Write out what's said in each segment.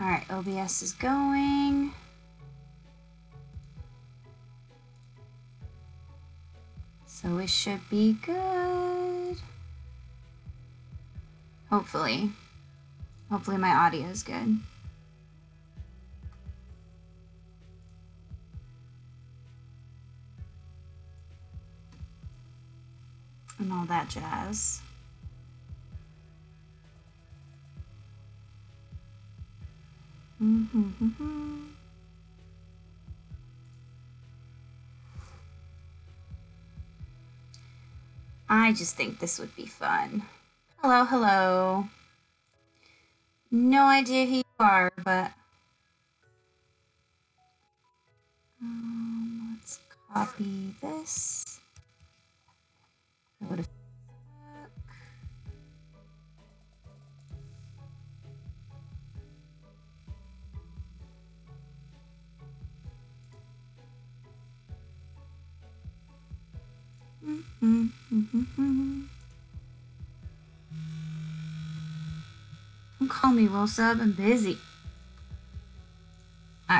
All right, OBS is going. So it should be good. Hopefully. Hopefully my audio is good. And all that jazz. Mm-hmm. I just think this would be fun. Hello, hello. No idea who you are, but um, let's copy this. To Don't call me, Will Sub. I'm busy. All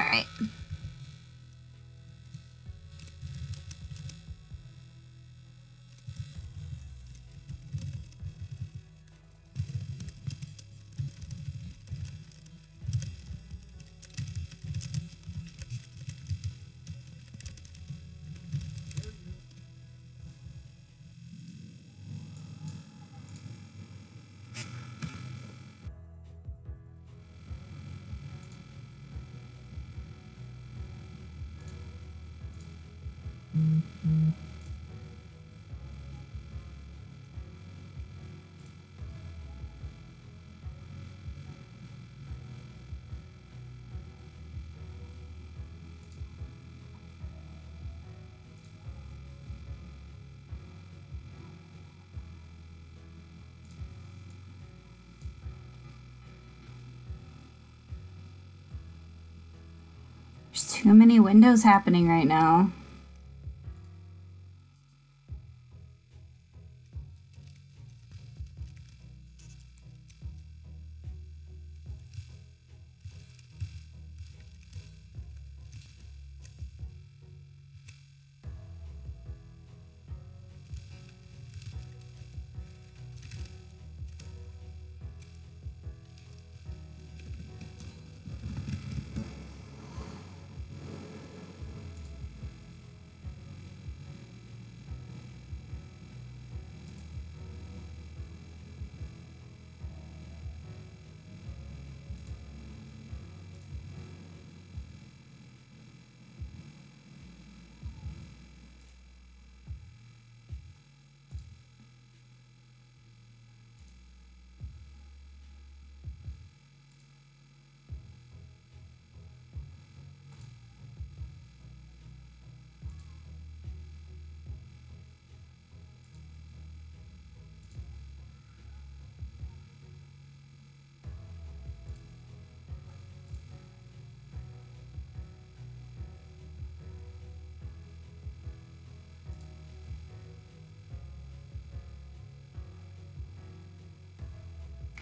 many windows happening right now.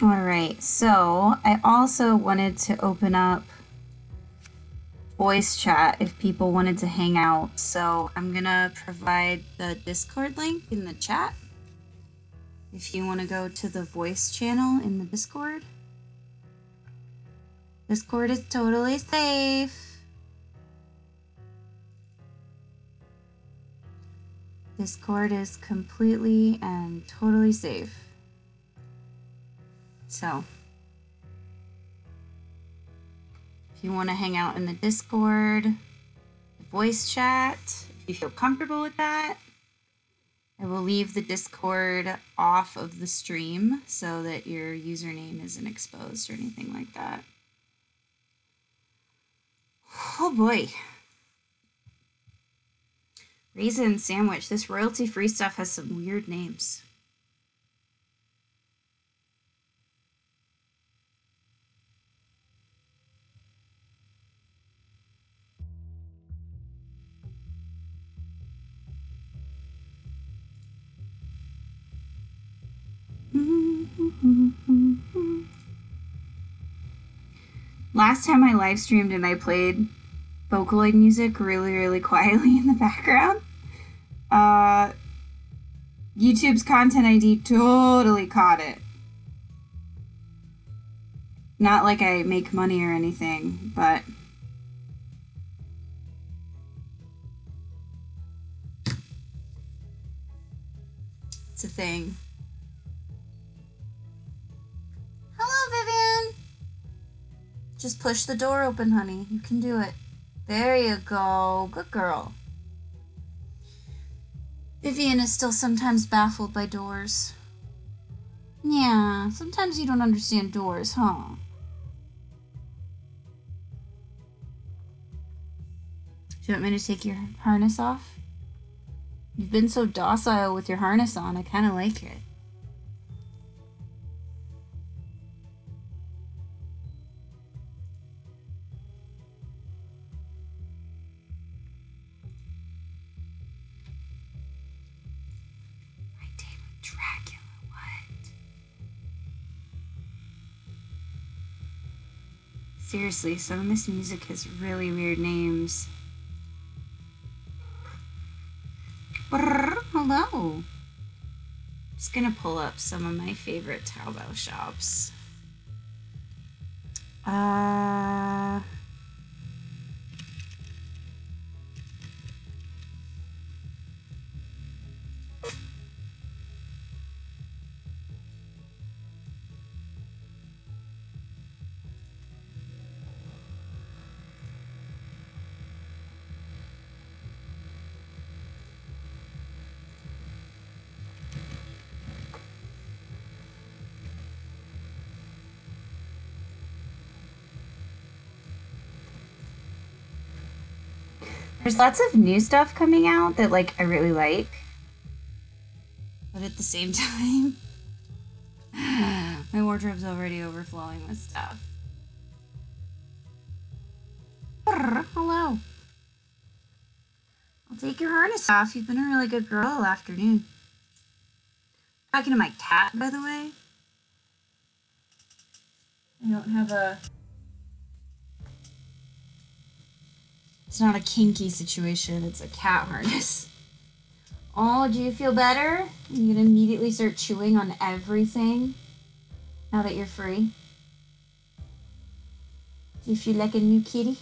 All right, so I also wanted to open up voice chat if people wanted to hang out. So I'm gonna provide the Discord link in the chat if you want to go to the voice channel in the Discord. Discord is totally safe. Discord is completely and totally safe. So, if you want to hang out in the Discord, voice chat, if you feel comfortable with that, I will leave the Discord off of the stream so that your username isn't exposed or anything like that. Oh boy. Raisin sandwich. This royalty free stuff has some weird names. Last time I live streamed and I played Vocaloid music really, really quietly in the background. Uh, YouTube's Content ID totally caught it. Not like I make money or anything, but. It's a thing. Just push the door open, honey. You can do it. There you go. Good girl. Vivian is still sometimes baffled by doors. Yeah, sometimes you don't understand doors, huh? Do you want me to take your harness off? You've been so docile with your harness on, I kind of like it. Seriously, some of this music has really weird names. Hello. Just gonna pull up some of my favorite Taobao shops. Uh. There's lots of new stuff coming out that like I really like. But at the same time, my wardrobe's already overflowing with stuff. Hello. I'll take your harness off. You've been a really good girl all afternoon. Talking to my cat, by the way. I don't have a It's not a kinky situation, it's a cat harness. Oh, do you feel better? You can immediately start chewing on everything now that you're free. Do you feel like a new kitty?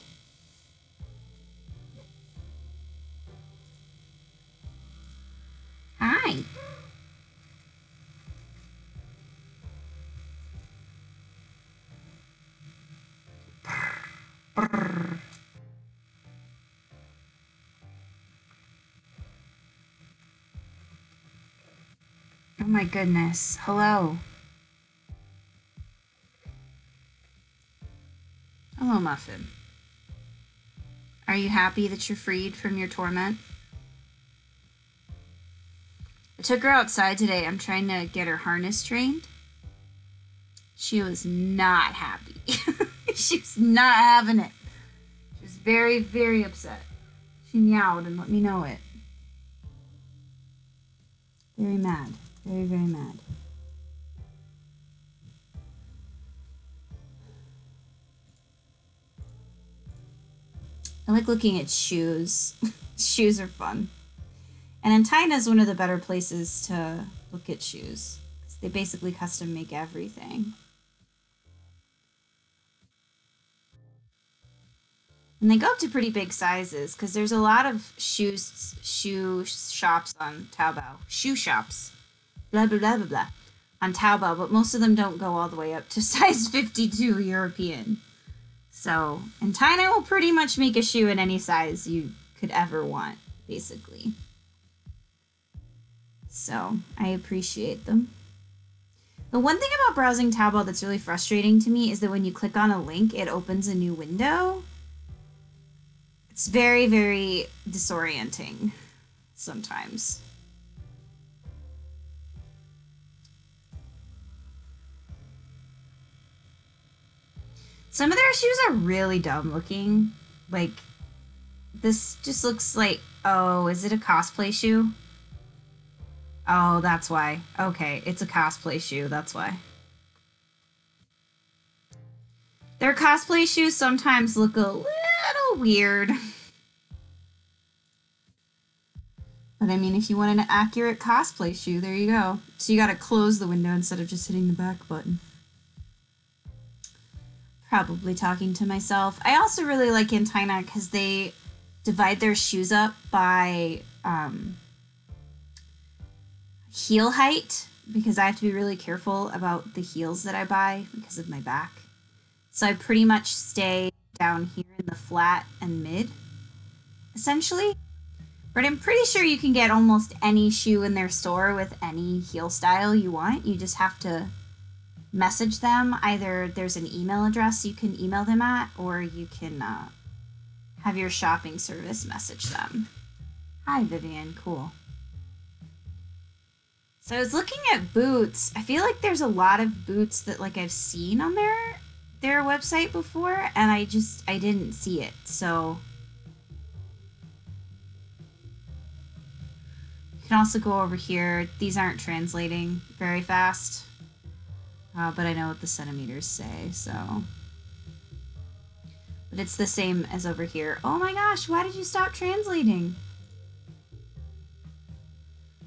My goodness. Hello. Hello, Muffin. Are you happy that you're freed from your torment? I took her outside today. I'm trying to get her harness trained. She was not happy. she was not having it. She was very, very upset. She meowed and let me know it. Very mad. Very, very mad. I like looking at shoes. shoes are fun. And Antaina is one of the better places to look at shoes. They basically custom make everything. And they go up to pretty big sizes because there's a lot of shoes shoe shops on Taobao. Shoe shops blah blah blah blah blah on Taobao, but most of them don't go all the way up to size 52 European. So, and Antaina will pretty much make a shoe in any size you could ever want, basically. So, I appreciate them. The one thing about browsing Taobao that's really frustrating to me is that when you click on a link, it opens a new window. It's very, very disorienting sometimes. Some of their shoes are really dumb looking. Like, this just looks like, oh, is it a cosplay shoe? Oh, that's why. Okay, it's a cosplay shoe. That's why. Their cosplay shoes sometimes look a little weird. But I mean, if you want an accurate cosplay shoe, there you go. So you gotta close the window instead of just hitting the back button. Probably talking to myself. I also really like Antaina because they divide their shoes up by um, heel height because I have to be really careful about the heels that I buy because of my back. So I pretty much stay down here in the flat and mid, essentially. But I'm pretty sure you can get almost any shoe in their store with any heel style you want. You just have to message them. Either there's an email address you can email them at, or you can uh, have your shopping service message them. Hi, Vivian. Cool. So I was looking at boots. I feel like there's a lot of boots that like I've seen on their their website before, and I just I didn't see it. So you can also go over here. These aren't translating very fast, uh, but I know what the centimeters say. So, but it's the same as over here. Oh my gosh! Why did you stop translating?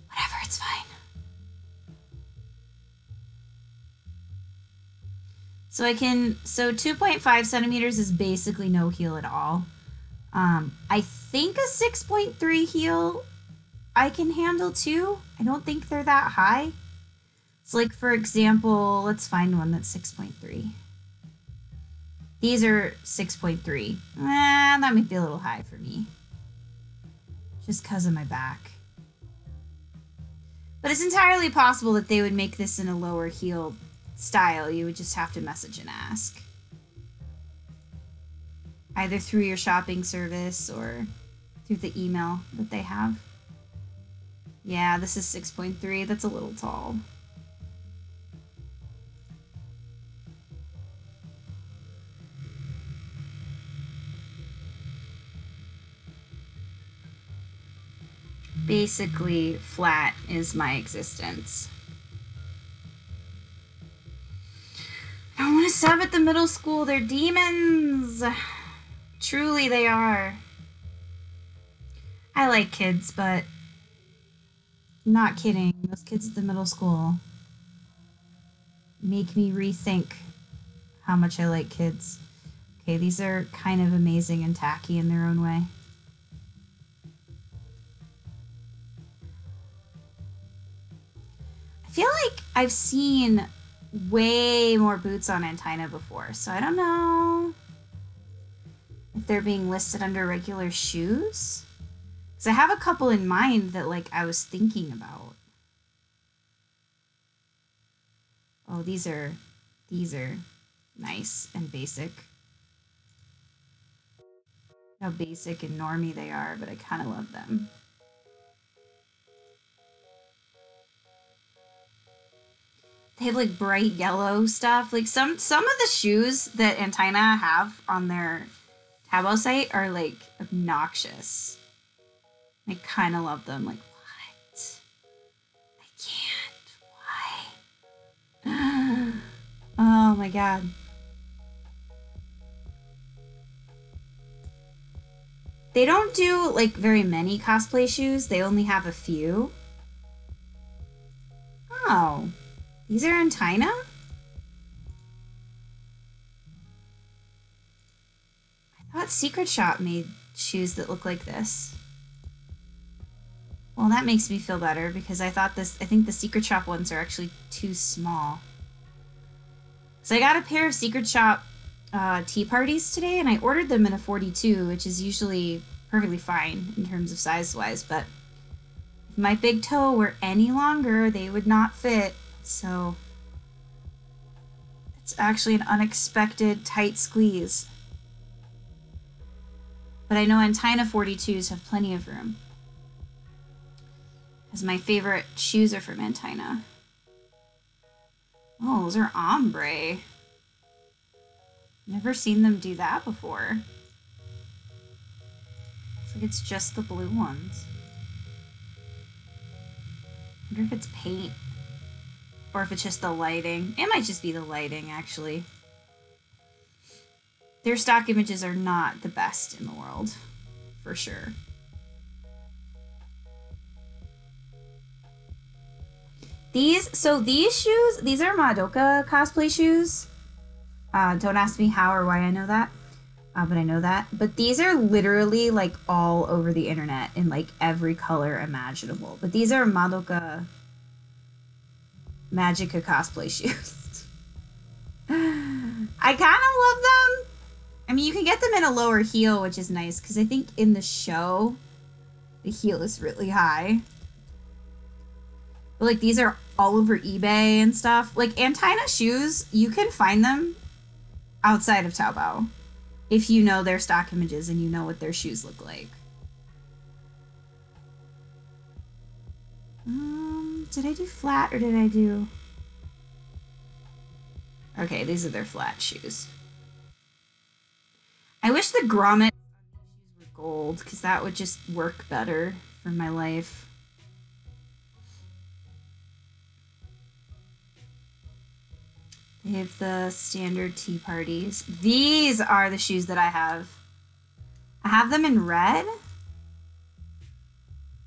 Whatever, it's fine. So I can, so 2.5 centimeters is basically no heel at all. Um, I think a 6.3 heel I can handle too. I don't think they're that high. Like, for example, let's find one that's 6.3. These are 6.3. Eh, that might be a little high for me. Just because of my back. But it's entirely possible that they would make this in a lower heel style, you would just have to message and ask. Either through your shopping service or through the email that they have. Yeah, this is 6.3. That's a little tall. Basically, flat is my existence. I don't want to sub at the middle school. They're demons. Truly, they are. I like kids, but not kidding. Those kids at the middle school make me rethink how much I like kids. Okay, these are kind of amazing and tacky in their own way. I feel like I've seen way more boots on Antaina before, so I don't know if they're being listed under regular shoes. Because I have a couple in mind that like I was thinking about. Oh, these are these are nice and basic. How basic and normy they are, but I kind of love them. They have like bright yellow stuff. Like some some of the shoes that Antaina have on their Taobao site are like obnoxious. I kind of love them. Like what? I can't. Why? oh my god. They don't do like very many cosplay shoes. They only have a few. Oh. These are in China? I thought Secret Shop made shoes that look like this. Well, that makes me feel better because I thought this, I think the Secret Shop ones are actually too small. So I got a pair of Secret Shop uh, tea parties today and I ordered them in a 42, which is usually perfectly fine in terms of size wise, but if my big toe were any longer, they would not fit. So it's actually an unexpected tight squeeze. But I know Antaina 42s have plenty of room. Because my favorite shoes are from Antaina. Oh, those are ombre. Never seen them do that before. Looks like it's just the blue ones. I wonder if it's paint or if it's just the lighting. It might just be the lighting, actually. Their stock images are not the best in the world, for sure. These, so these shoes, these are Madoka cosplay shoes. Uh, don't ask me how or why I know that, uh, but I know that. But these are literally like all over the internet in like every color imaginable. But these are Madoka Magica cosplay shoes. I kind of love them. I mean, you can get them in a lower heel, which is nice because I think in the show, the heel is really high. But like these are all over eBay and stuff. Like Antaina shoes, you can find them outside of Taobao if you know their stock images and you know what their shoes look like. Um, did I do flat or did I do... Okay, these are their flat shoes. I wish the grommet were gold because that would just work better for my life. They have the standard tea parties. These are the shoes that I have. I have them in red.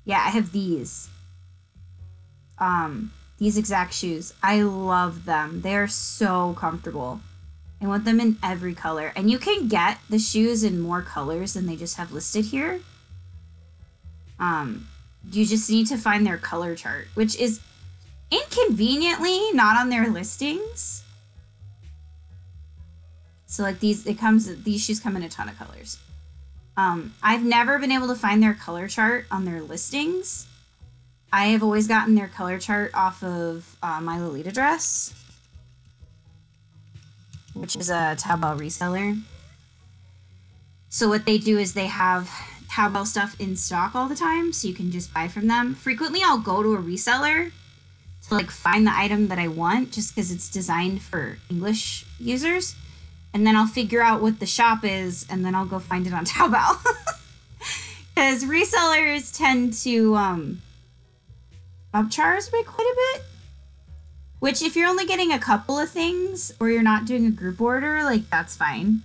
Yeah, I have these. Um, these exact shoes. I love them. They're so comfortable. I want them in every color. And you can get the shoes in more colors than they just have listed here. Um, you just need to find their color chart, which is inconveniently not on their listings. So like these, it comes, these shoes come in a ton of colors. Um, I've never been able to find their color chart on their listings. I have always gotten their color chart off of uh, My Lolita Dress, which is a Taobao reseller. So what they do is they have Taobao stuff in stock all the time, so you can just buy from them. Frequently, I'll go to a reseller to like find the item that I want, just because it's designed for English users and then I'll figure out what the shop is, and then I'll go find it on Taobao. Because resellers tend to um, upcharge by quite a bit. Which, if you're only getting a couple of things, or you're not doing a group order, like that's fine.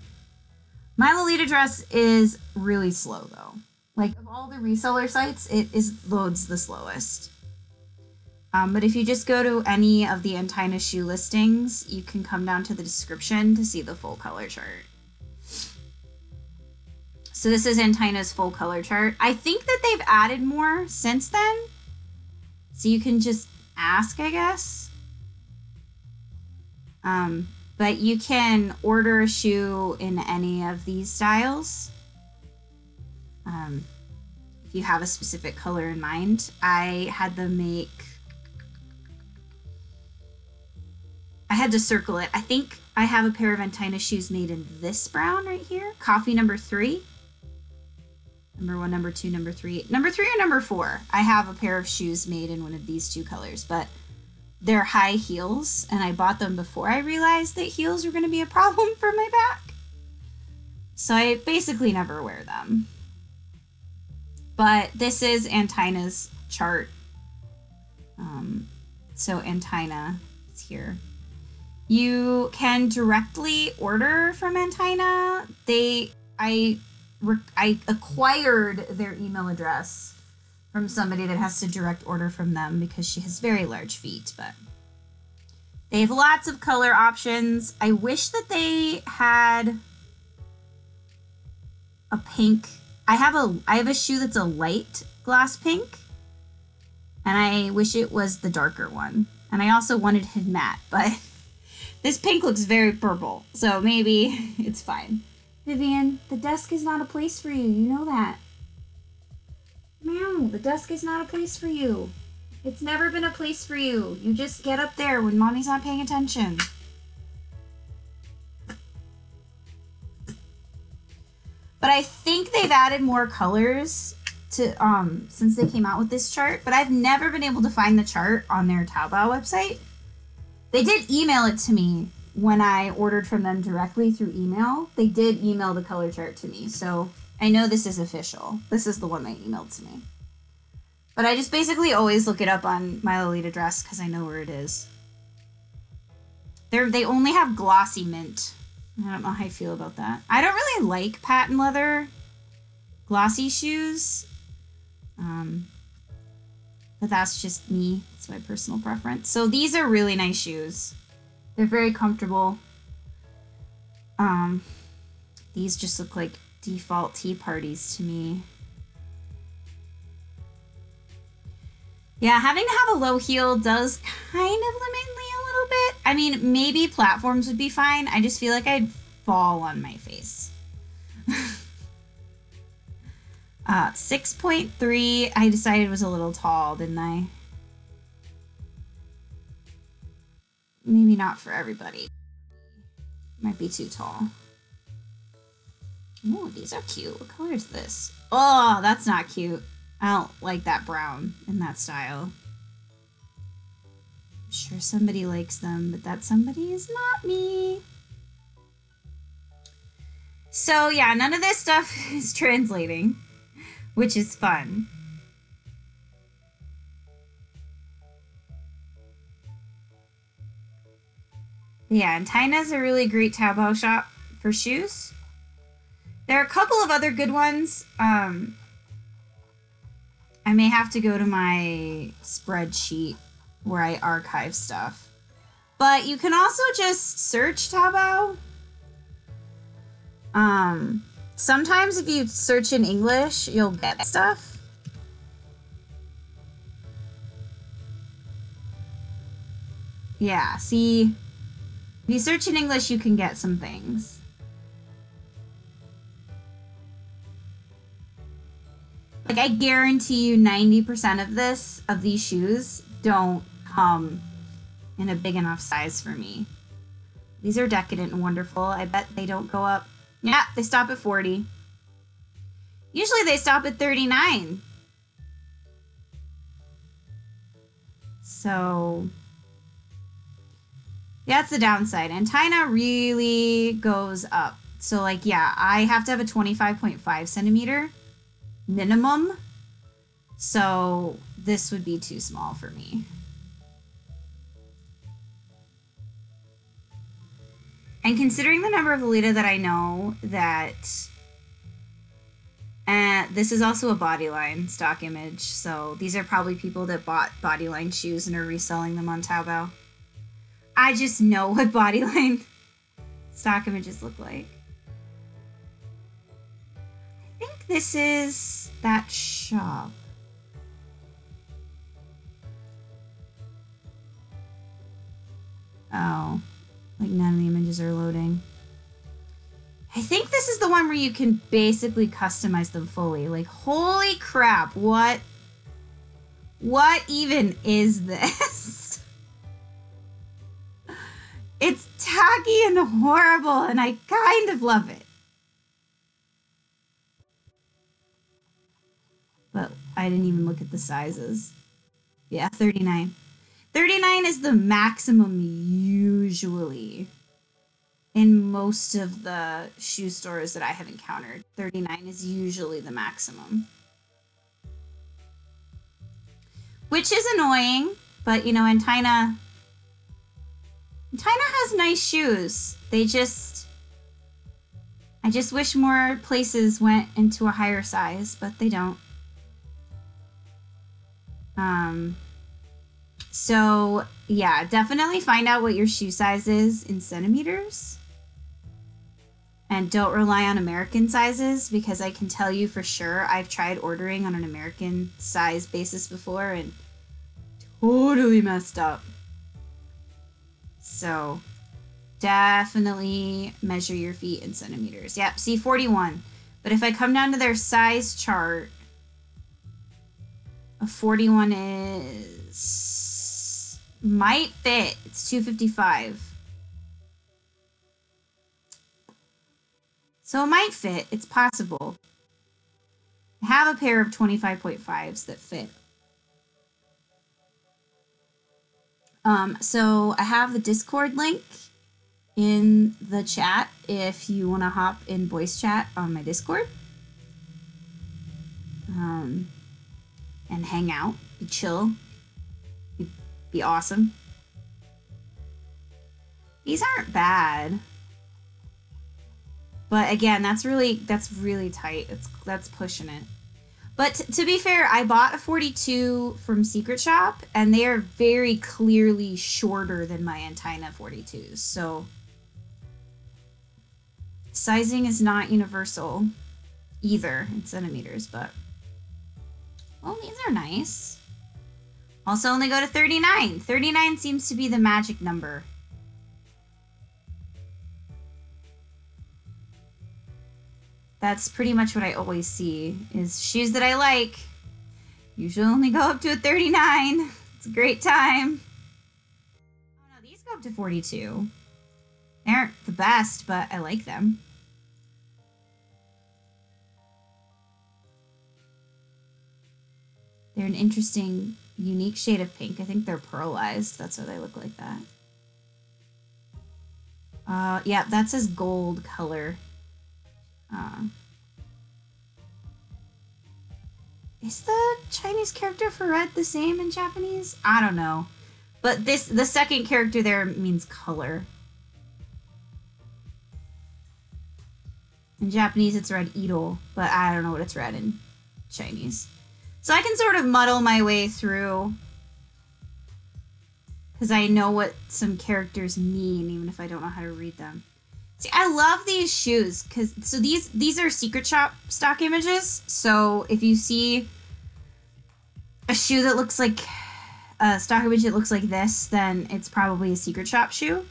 My Lolita dress is really slow though. Like of all the reseller sites, it is loads the slowest. Um, but if you just go to any of the Antaina shoe listings, you can come down to the description to see the full color chart. So this is Antaina's full color chart. I think that they've added more since then. So you can just ask, I guess. Um, but you can order a shoe in any of these styles. Um, if you have a specific color in mind. I had them make I had to circle it. I think I have a pair of Antaina shoes made in this brown right here. Coffee number three. Number one, number two, number three. Number three or number four. I have a pair of shoes made in one of these two colors, but they're high heels, and I bought them before I realized that heels were going to be a problem for my back. So I basically never wear them. But this is Antaina's chart. Um, so Antaina is here. You can directly order from Antaina. They, I, I acquired their email address from somebody that has to direct order from them because she has very large feet, but they have lots of color options. I wish that they had a pink. I have a I have a shoe that's a light glass pink. And I wish it was the darker one. And I also wanted it matte, but this pink looks very purple, so maybe it's fine. Vivian, the desk is not a place for you. You know that. Meow, the desk is not a place for you. It's never been a place for you. You just get up there when mommy's not paying attention. But I think they've added more colors to um since they came out with this chart, but I've never been able to find the chart on their Taobao website. They did email it to me when I ordered from them directly through email. They did email the color chart to me, so I know this is official. This is the one they emailed to me. But I just basically always look it up on my Lolita dress because I know where it is. They're, they only have glossy mint. I don't know how I feel about that. I don't really like patent leather glossy shoes. Um, but that's just me. It's my personal preference. So these are really nice shoes. They're very comfortable. Um, these just look like default tea parties to me. Yeah, having to have a low heel does kind of limit me a little bit. I mean, maybe platforms would be fine. I just feel like I'd fall on my face. uh, 6.3, I decided was a little tall, didn't I? Maybe not for everybody. Might be too tall. Oh, these are cute. What color is this? Oh, that's not cute. I don't like that brown in that style. I'm sure somebody likes them, but that somebody is not me. So yeah, none of this stuff is translating, which is fun. Yeah, Antaina's a really great Taobao shop for shoes. There are a couple of other good ones. Um, I may have to go to my spreadsheet where I archive stuff. But you can also just search Taobao. Um, sometimes if you search in English, you'll get stuff. Yeah, see, if you search in English, you can get some things. Like, I guarantee you 90% of this, of these shoes, don't come in a big enough size for me. These are decadent and wonderful. I bet they don't go up. Yeah, they stop at 40. Usually they stop at 39. So, that's the downside. Antaina really goes up. So, like, yeah, I have to have a 25.5 centimeter minimum. So this would be too small for me. And considering the number of Lolita that I know that uh, this is also a bodyline stock image, so these are probably people that bought bodyline shoes and are reselling them on Taobao. I just know what body bodyline stock images look like. I think this is that shop. Oh, like none of the images are loading. I think this is the one where you can basically customize them fully. Like, holy crap, what? What even is this? it's tacky and horrible, and I kind of love it. But I didn't even look at the sizes. Yeah, 39. 39 is the maximum usually in most of the shoe stores that I have encountered. 39 is usually the maximum. Which is annoying, but you know, in Taina has nice shoes. They just, I just wish more places went into a higher size, but they don't. Um, so yeah, definitely find out what your shoe size is in centimeters. And don't rely on American sizes because I can tell you for sure I've tried ordering on an American size basis before and totally messed up. So definitely measure your feet in centimeters. Yep, see 41. But if I come down to their size chart, a 41 is might fit. It's 255. So it might fit. It's possible. I have a pair of 25.5s that fit. Um, so I have the Discord link in the chat if you want to hop in voice chat on my Discord. Um, and hang out, be chill, be, be awesome. These aren't bad. But again, that's really that's really tight. It's that's pushing it. But t- to be fair, I bought a 42 from Secret Shop, and they are very clearly shorter than my Antaina 42s. So sizing is not universal either in centimeters, but well, these are nice. Also, only go to 39. 39 seems to be the magic number. That's pretty much what I always see is shoes that I like. Usually only go up to a 39. It's a great time. Oh no, these go up to 42. They aren't the best, but I like them. They're an interesting, unique shade of pink. I think they're pearlized. That's why they look like that. Uh, yeah, that says gold color. Uh, is the Chinese character for red the same in Japanese? I don't know. But this the second character there means color. In Japanese it's red idol, but I don't know what it's red in Chinese. So I can sort of muddle my way through because I know what some characters mean even if I don't know how to read them. See, I love these shoes because so these these are secret shop stock images. So if you see a shoe that looks like a stock image that looks like this, then it's probably a secret shop shoe.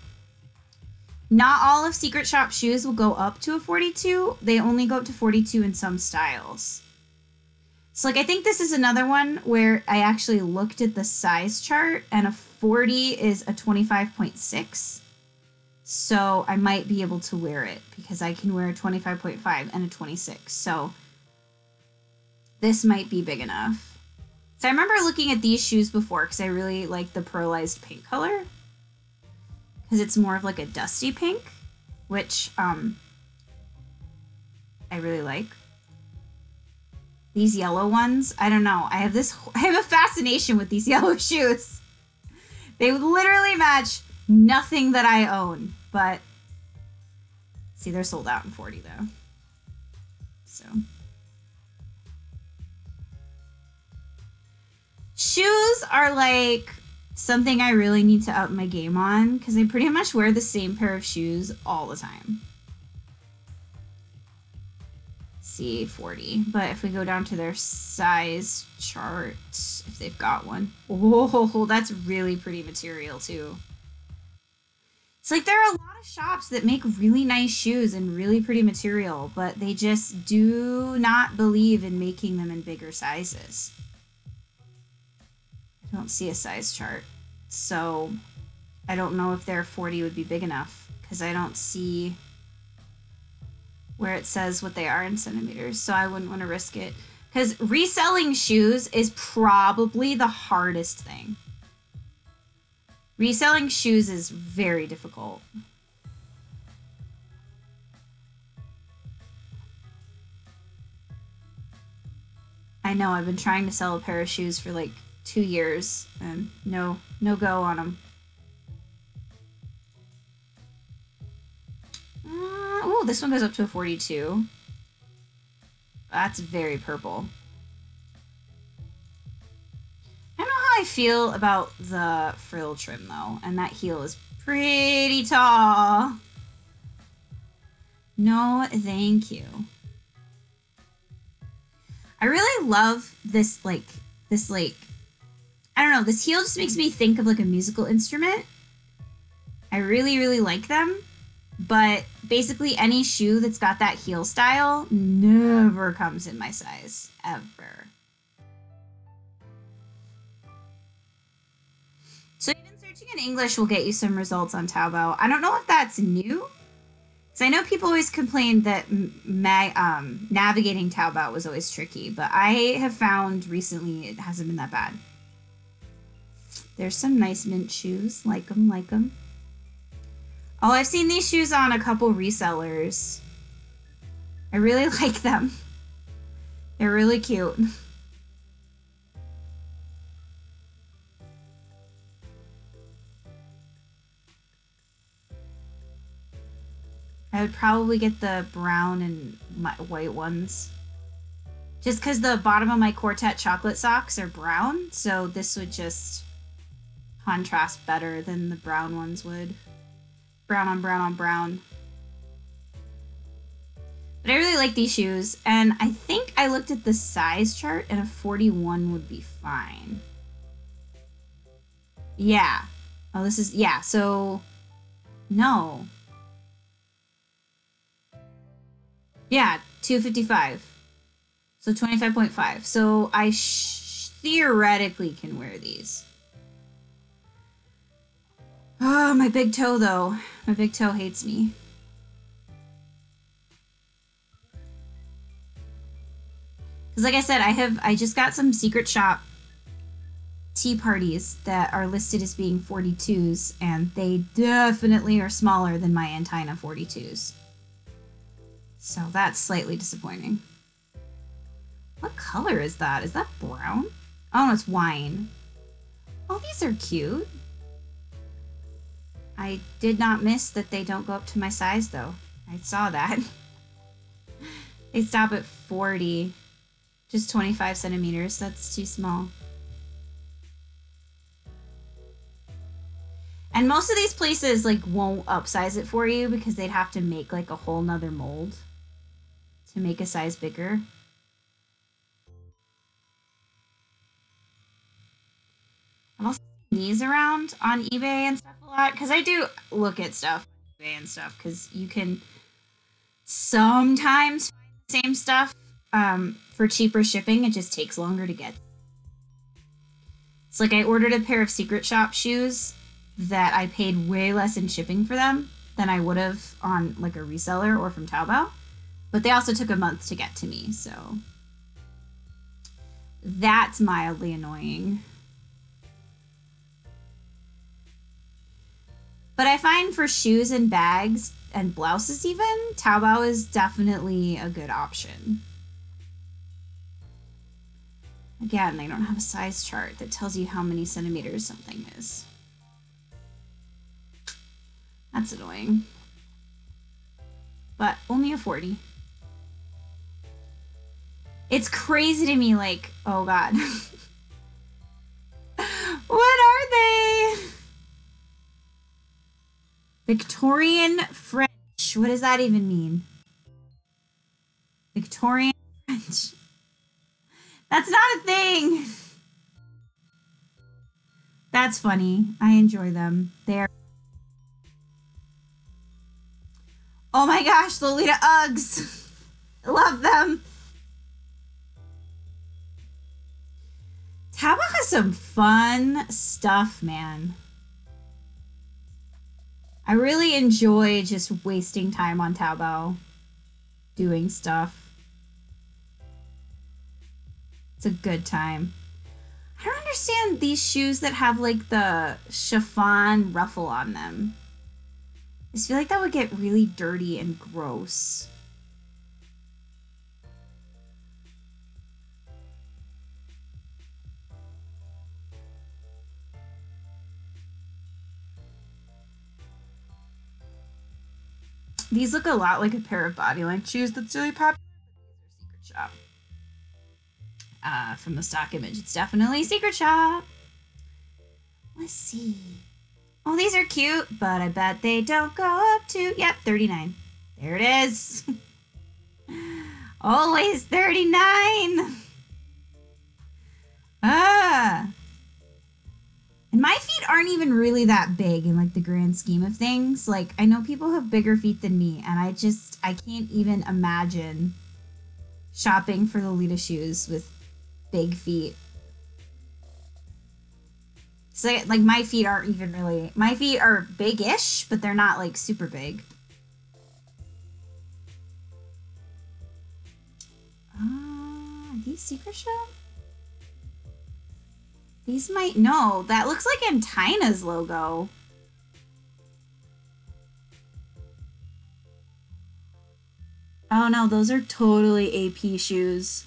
Not all of secret shop shoes will go up to a 42. They only go up to 42 in some styles. So like I think this is another one where I actually looked at the size chart and a 40 is a 25.6 so I might be able to wear it because I can wear a 25.5 and a 26. So this might be big enough. So I remember looking at these shoes before because I really like the pearlized pink color because it's more of like a dusty pink, which um, I really like. These yellow ones, I don't know. I have this, I have a fascination with these yellow shoes. They literally match nothing that I own. But see, they're sold out in 40 though. So shoes are like something I really need to up my game on because I pretty much wear the same pair of shoes all the time. See 40, but if we go down to their size chart, if they've got one, oh, that's really pretty material too. It's like there are a lot of shops that make really nice shoes and really pretty material, but they just do not believe in making them in bigger sizes. I don't see a size chart. So I don't know if their 40 would be big enough because I don't see where it says what they are in centimeters. So I wouldn't want to risk it. Because reselling shoes is probably the hardest thing. Reselling shoes is very difficult. I know I've been trying to sell a pair of shoes for like two years and no no go on them. Uh, oh, this one goes up to a 42. That's very purple. I feel about the frill trim though, and that heel is pretty tall. No, thank you. I really love this like this like I don't know, this heel just makes me think of like a musical instrument. I really really like them, but basically any shoe that's got that heel style never comes in my size ever. In English will get you some results on Taobao. I don't know if that's new. Because I know people always complain that um, navigating Taobao was always tricky, but I have found recently it hasn't been that bad. There's some nice mint shoes. Like them, like them. Oh, I've seen these shoes on a couple resellers. I really like them. They're really cute. I would probably get the brown and my white ones. Just because the bottom of my Quartet chocolate socks are brown, so this would just contrast better than the brown ones would. Brown on brown on brown. But I really like these shoes, and I think I looked at the size chart, and a 41 would be fine. Yeah. Oh, this is, yeah, so, no. Yeah, 255. So 25.5. So I theoretically can wear these. Oh, my big toe, though. My big toe hates me. Because like I said, I have I just got some secret shop tea parties that are listed as being 42s, and they definitely are smaller than my Antaina 42s. So that's slightly disappointing. What color is that? Is that brown? Oh, no, it's wine. Oh, these are cute. I did not miss that they don't go up to my size, though. I saw that. they stop at 40. Just 25 centimeters. That's too small. And most of these places like won't upsize it for you because they'd have to make like a whole nother mold make a size bigger. I've also these around on eBay and stuff a lot because I do look at stuff on eBay and stuff because you can sometimes find the same stuff um, for cheaper shipping. It just takes longer to get. It's like I ordered a pair of Secret Shop shoes that I paid way less in shipping for them than I would have on like a reseller or from Taobao. But they also took a month to get to me, so that's mildly annoying. But I find for shoes and bags and blouses even, Taobao is definitely a good option. Again, they don't have a size chart that tells you how many centimeters something is. That's annoying. But only a 40. It's crazy to me, like, oh god. what are they? Victorian French. What does that even mean? Victorian French. That's not a thing. That's funny. I enjoy them. They're. Oh my gosh, Lolita Uggs. Love them. Taobao has some fun stuff, man. I really enjoy just wasting time on Taobao doing stuff. It's a good time. I don't understand these shoes that have like the chiffon ruffle on them. I feel like that would get really dirty and gross. These look a lot like a pair of bodyline shoes that's really popular, but these are Secret Shop uh, from the stock image. It's definitely Secret Shop. Let's see. Oh, these are cute, but I bet they don't go up to, yep, 39. There it is. Always 39. Ah. My feet aren't even really that big in like the grand scheme of things. Like I know people have bigger feet than me and I just I can't even imagine shopping for Lolita shoes with big feet. So like my feet aren't even really my feet are big-ish, but they're not like super big. Uh, these secret shop? These might no, that looks like Antaina's logo. Oh no, those are totally AP shoes.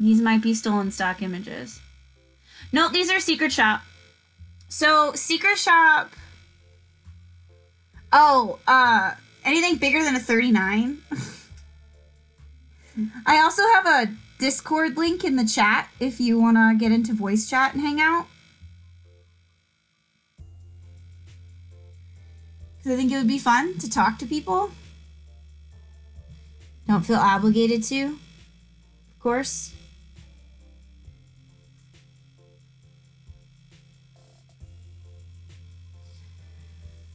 These might be stolen stock images. No, these are Secret Shop. So, Secret Shop Oh, uh, anything bigger than a 39? I also have a Discord link in the chat if you want to get into voice chat and hang out. Because I think it would be fun to talk to people. Don't feel obligated to, of course.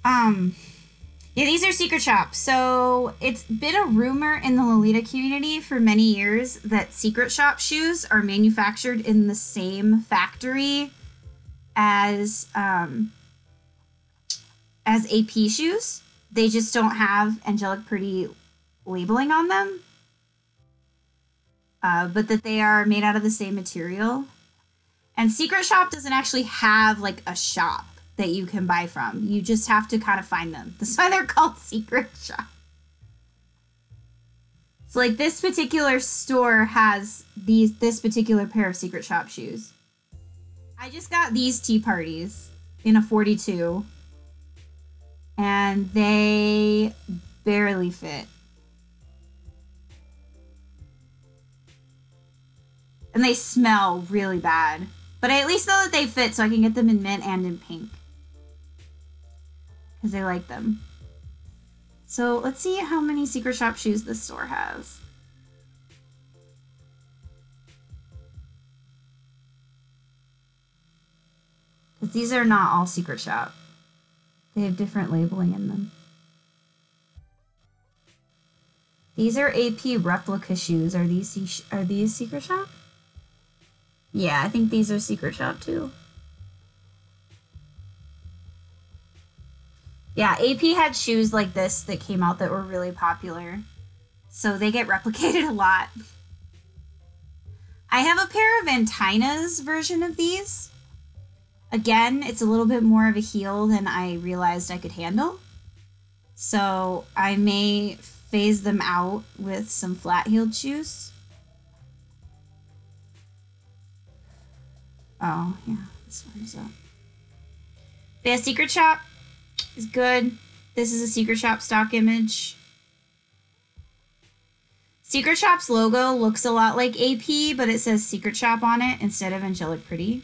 Um, yeah, these are secret shops. So it's been a rumor in the Lolita community for many years that secret shop shoes are manufactured in the same factory as um, as AP shoes. They just don't have angelic pretty labeling on them. Uh, but that they are made out of the same material. And Secret Shop doesn't actually have like a shop that you can buy from. You just have to kind of find them. That's why they're called Secret Shop. So like this particular store has these this particular pair of Secret Shop shoes. I just got these tea parties in a 42 and they barely fit. And they smell really bad. But I at least know that they fit so I can get them in mint and in pink. Because I like them. So let's see how many secret shop shoes this store has. Because these are not all secret shop. They have different labeling in them. These are AP replica shoes. Are these are these secret shop? Yeah, I think these are secret shop too. Yeah, AP had shoes like this that came out that were really popular. So they get replicated a lot. I have a pair of Antaina's version of these. Again, it's a little bit more of a heel than I realized I could handle. So I may phase them out with some flat heeled shoes. Oh, yeah, this one's up. But yeah, Secret Shop is good. This is a Secret Shop stock image. Secret Shop's logo looks a lot like AP, but it says Secret Shop on it instead of Angelic Pretty.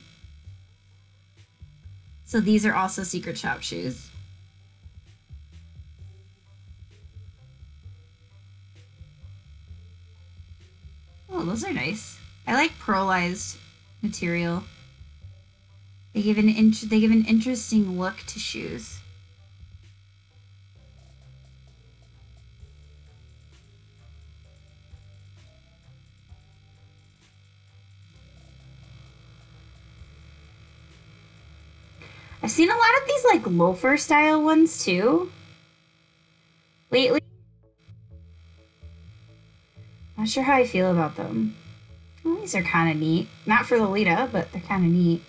So these are also Secret Shop shoes. Oh, those are nice. I like pearlized material. They give an int- they give an interesting look to shoes. I've seen a lot of these like loafer style ones too. Lately. Not sure how I feel about them. Well, these are kind of neat. Not for Lolita, but they're kind of neat.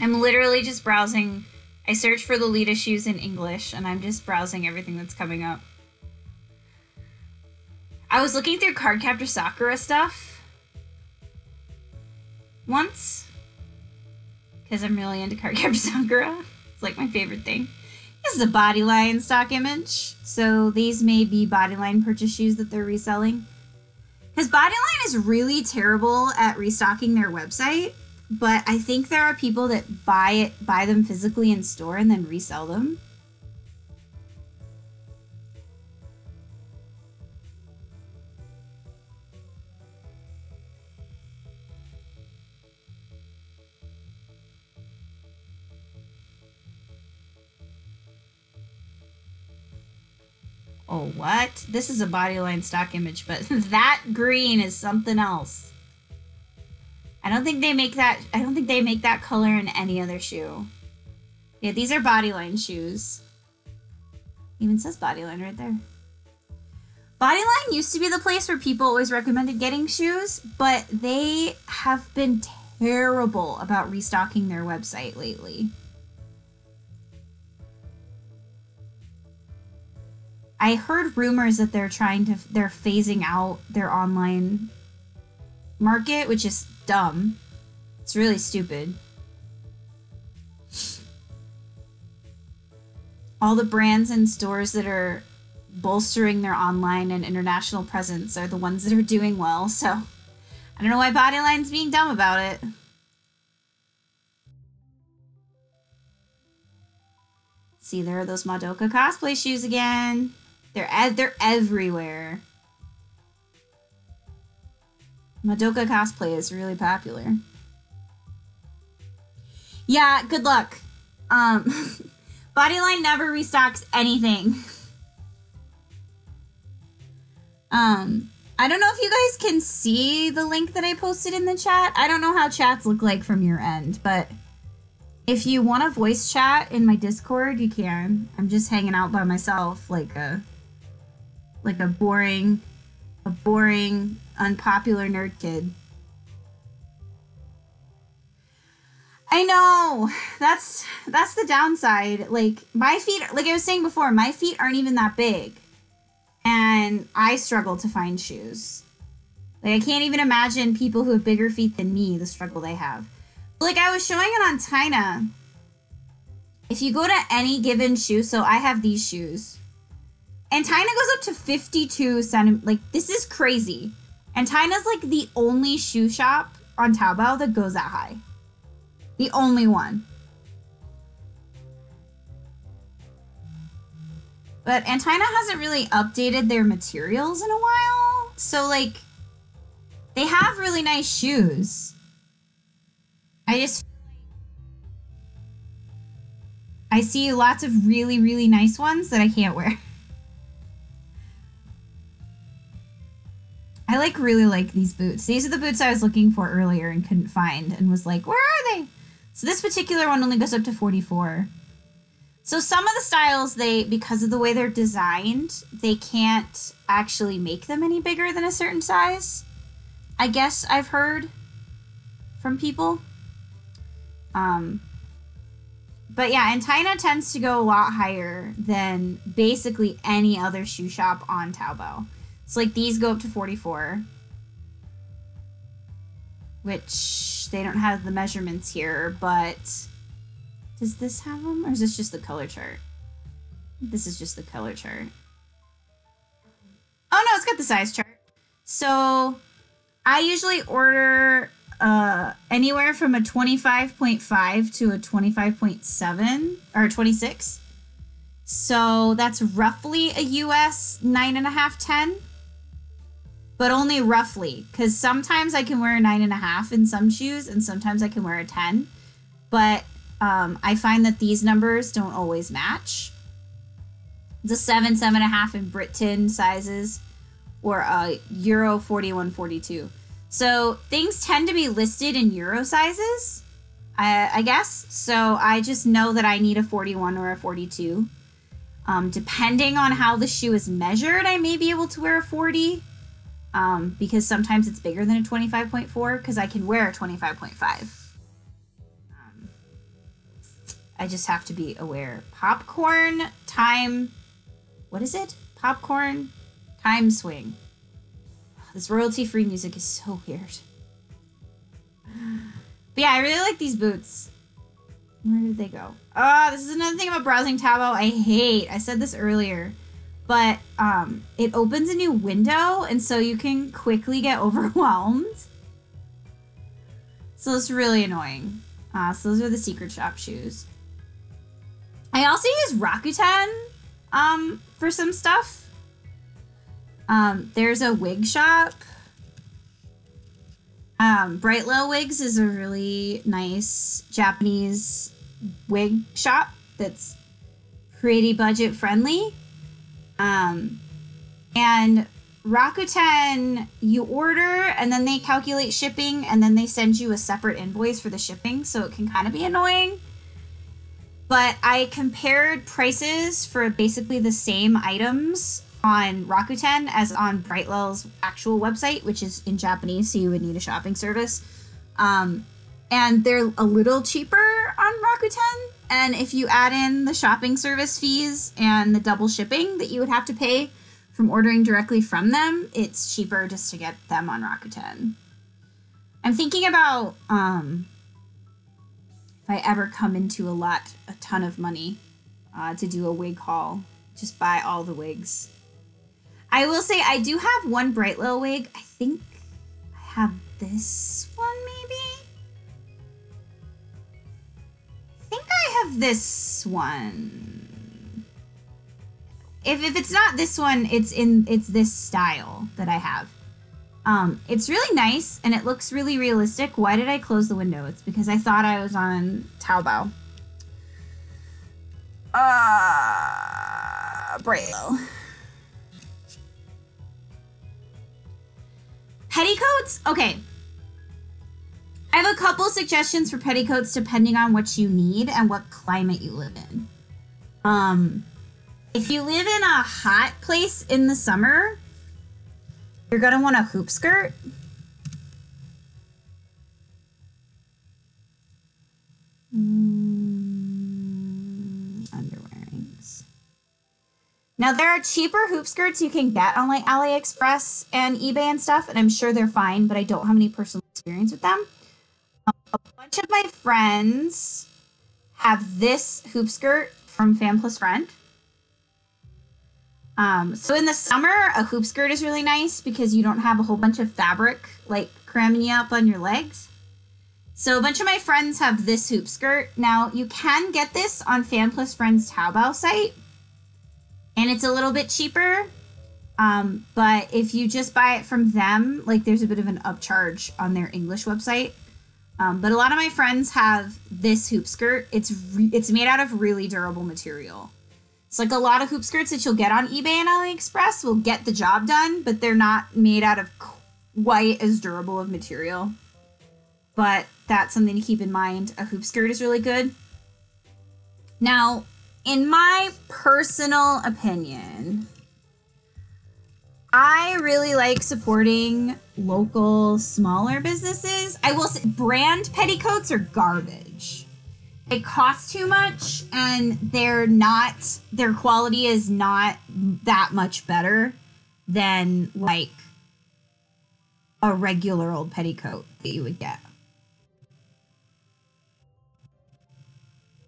I'm literally just browsing. I search for Lolita shoes in English, and I'm just browsing everything that's coming up. I was looking through Cardcaptor Sakura stuff once because I'm really into Cardcaptor Sakura. It's like my favorite thing. This is a Bodyline stock image, so these may be Bodyline purchase shoes that they're reselling. Because Bodyline is really terrible at restocking their website, but I think there are people that buy it, buy them physically in store and then resell them. Oh, what? This is a bodyline stock image, but that green is something else. I don't think they make that I don't think they make that color in any other shoe. Yeah, these are bodyline shoes. Even says bodyline right there. Bodyline used to be the place where people always recommended getting shoes, but they have been terrible about restocking their website lately. I heard rumors that they're trying to they're phasing out their online market, which is dumb. It's really stupid. All the brands and stores that are bolstering their online and international presence are the ones that are doing well, so I don't know why Bodyline's being dumb about it. See, there are those Madoka cosplay shoes again. They're ev- they're everywhere. Madoka cosplay is really popular. Yeah, good luck. Um, Bodyline never restocks anything. Um, I don't know if you guys can see the link that I posted in the chat. I don't know how chats look like from your end, but if you want a voice chat in my Discord, you can. I'm just hanging out by myself like a like a boring a boring unpopular nerd kid. I know. That's that's the downside. Like my feet like I was saying before, my feet aren't even that big. And I struggle to find shoes. Like I can't even imagine people who have bigger feet than me the struggle they have. Like I was showing it on Tina. If you go to any given shoe, so I have these shoes. Antaina goes up to 52 centimeters. Like, this is crazy. Antaina's like the only shoe shop on Taobao that goes that high. The only one. But Antaina hasn't really updated their materials in a while. So, like, they have really nice shoes. I just I see lots of really, really nice ones that I can't wear. I like really like these boots. These are the boots I was looking for earlier and couldn't find and was like, where are they? So this particular one only goes up to 44. So some of the styles they because of the way they're designed, they can't actually make them any bigger than a certain size. I guess I've heard from people. Um, but yeah, Antaina tends to go a lot higher than basically any other shoe shop on Taobao. So like these go up to 44, which they don't have the measurements here, but does this have them or is this just the color chart? This is just the color chart. Oh no, it's got the size chart. So I usually order uh, anywhere from a 25.5 to a 25.7 or 26. So that's roughly a US nine and a half, 10, but only roughly because sometimes I can wear a nine and a half in some shoes and sometimes I can wear a 10. But um, I find that these numbers don't always match. It's a seven, seven and a half in Britain sizes or a Euro 41, 42. So things tend to be listed in euro sizes, I, I guess. So I just know that I need a 41 or a 42. Um, depending on how the shoe is measured, I may be able to wear a 40 um, because sometimes it's bigger than a 25.4 because I can wear a 25.5. Um, I just have to be aware. Popcorn time. What is it? Popcorn time swing. This royalty free music is so weird. But yeah, I really like these boots. Where did they go? Oh, this is another thing about browsing Taobao I hate. I said this earlier. But um, it opens a new window, and so you can quickly get overwhelmed. So it's really annoying. Uh, so those are the secret shop shoes. I also use Rakuten um, for some stuff. Um, there's a wig shop. Um, Bright Wigs is a really nice Japanese wig shop that's pretty budget friendly. Um, and Rakuten, you order and then they calculate shipping and then they send you a separate invoice for the shipping, so it can kind of be annoying. But I compared prices for basically the same items on Rakuten as on Brightlele's actual website, which is in Japanese, so you would need a shopping service. Um, and they're a little cheaper on Rakuten. And if you add in the shopping service fees and the double shipping that you would have to pay from ordering directly from them, it's cheaper just to get them on Rakuten. I'm thinking about um, if I ever come into a lot, a ton of money uh, to do a wig haul, just buy all the wigs. I will say I do have one bright little wig. I think I have this one maybe. I have this one. If, if it's not this one, it's in it's this style that I have. Um, it's really nice and it looks really realistic. Why did I close the window? It's because I thought I was on Taobao. Uh, Braille. Petticoats? Okay. I have a couple suggestions for petticoats depending on what you need and what climate you live in. Um, if you live in a hot place in the summer, you're gonna want a hoop skirt. Mm, underwearings. Now there are cheaper hoop skirts you can get on like AliExpress and eBay and stuff, and I'm sure they're fine, but I don't have any personal experience with them. A bunch of my friends have this hoop skirt from Fan Plus Friend. Um, so in the summer, a hoop skirt is really nice because you don't have a whole bunch of fabric like cramming you up on your legs. So a bunch of my friends have this hoop skirt. Now you can get this on Fan Plus Friends Taobao site, and it's a little bit cheaper. Um, but if you just buy it from them, like there's a bit of an upcharge on their English website. Um, but a lot of my friends have this hoop skirt. It's re- it's made out of really durable material. It's like a lot of hoop skirts that you'll get on eBay and AliExpress will get the job done, but they're not made out of quite as durable of material. But that's something to keep in mind. A hoop skirt is really good. Now, in my personal opinion, I really like supporting local smaller businesses. I will say brand petticoats are garbage they cost too much and they're not their quality is not that much better than like a regular old petticoat that you would get.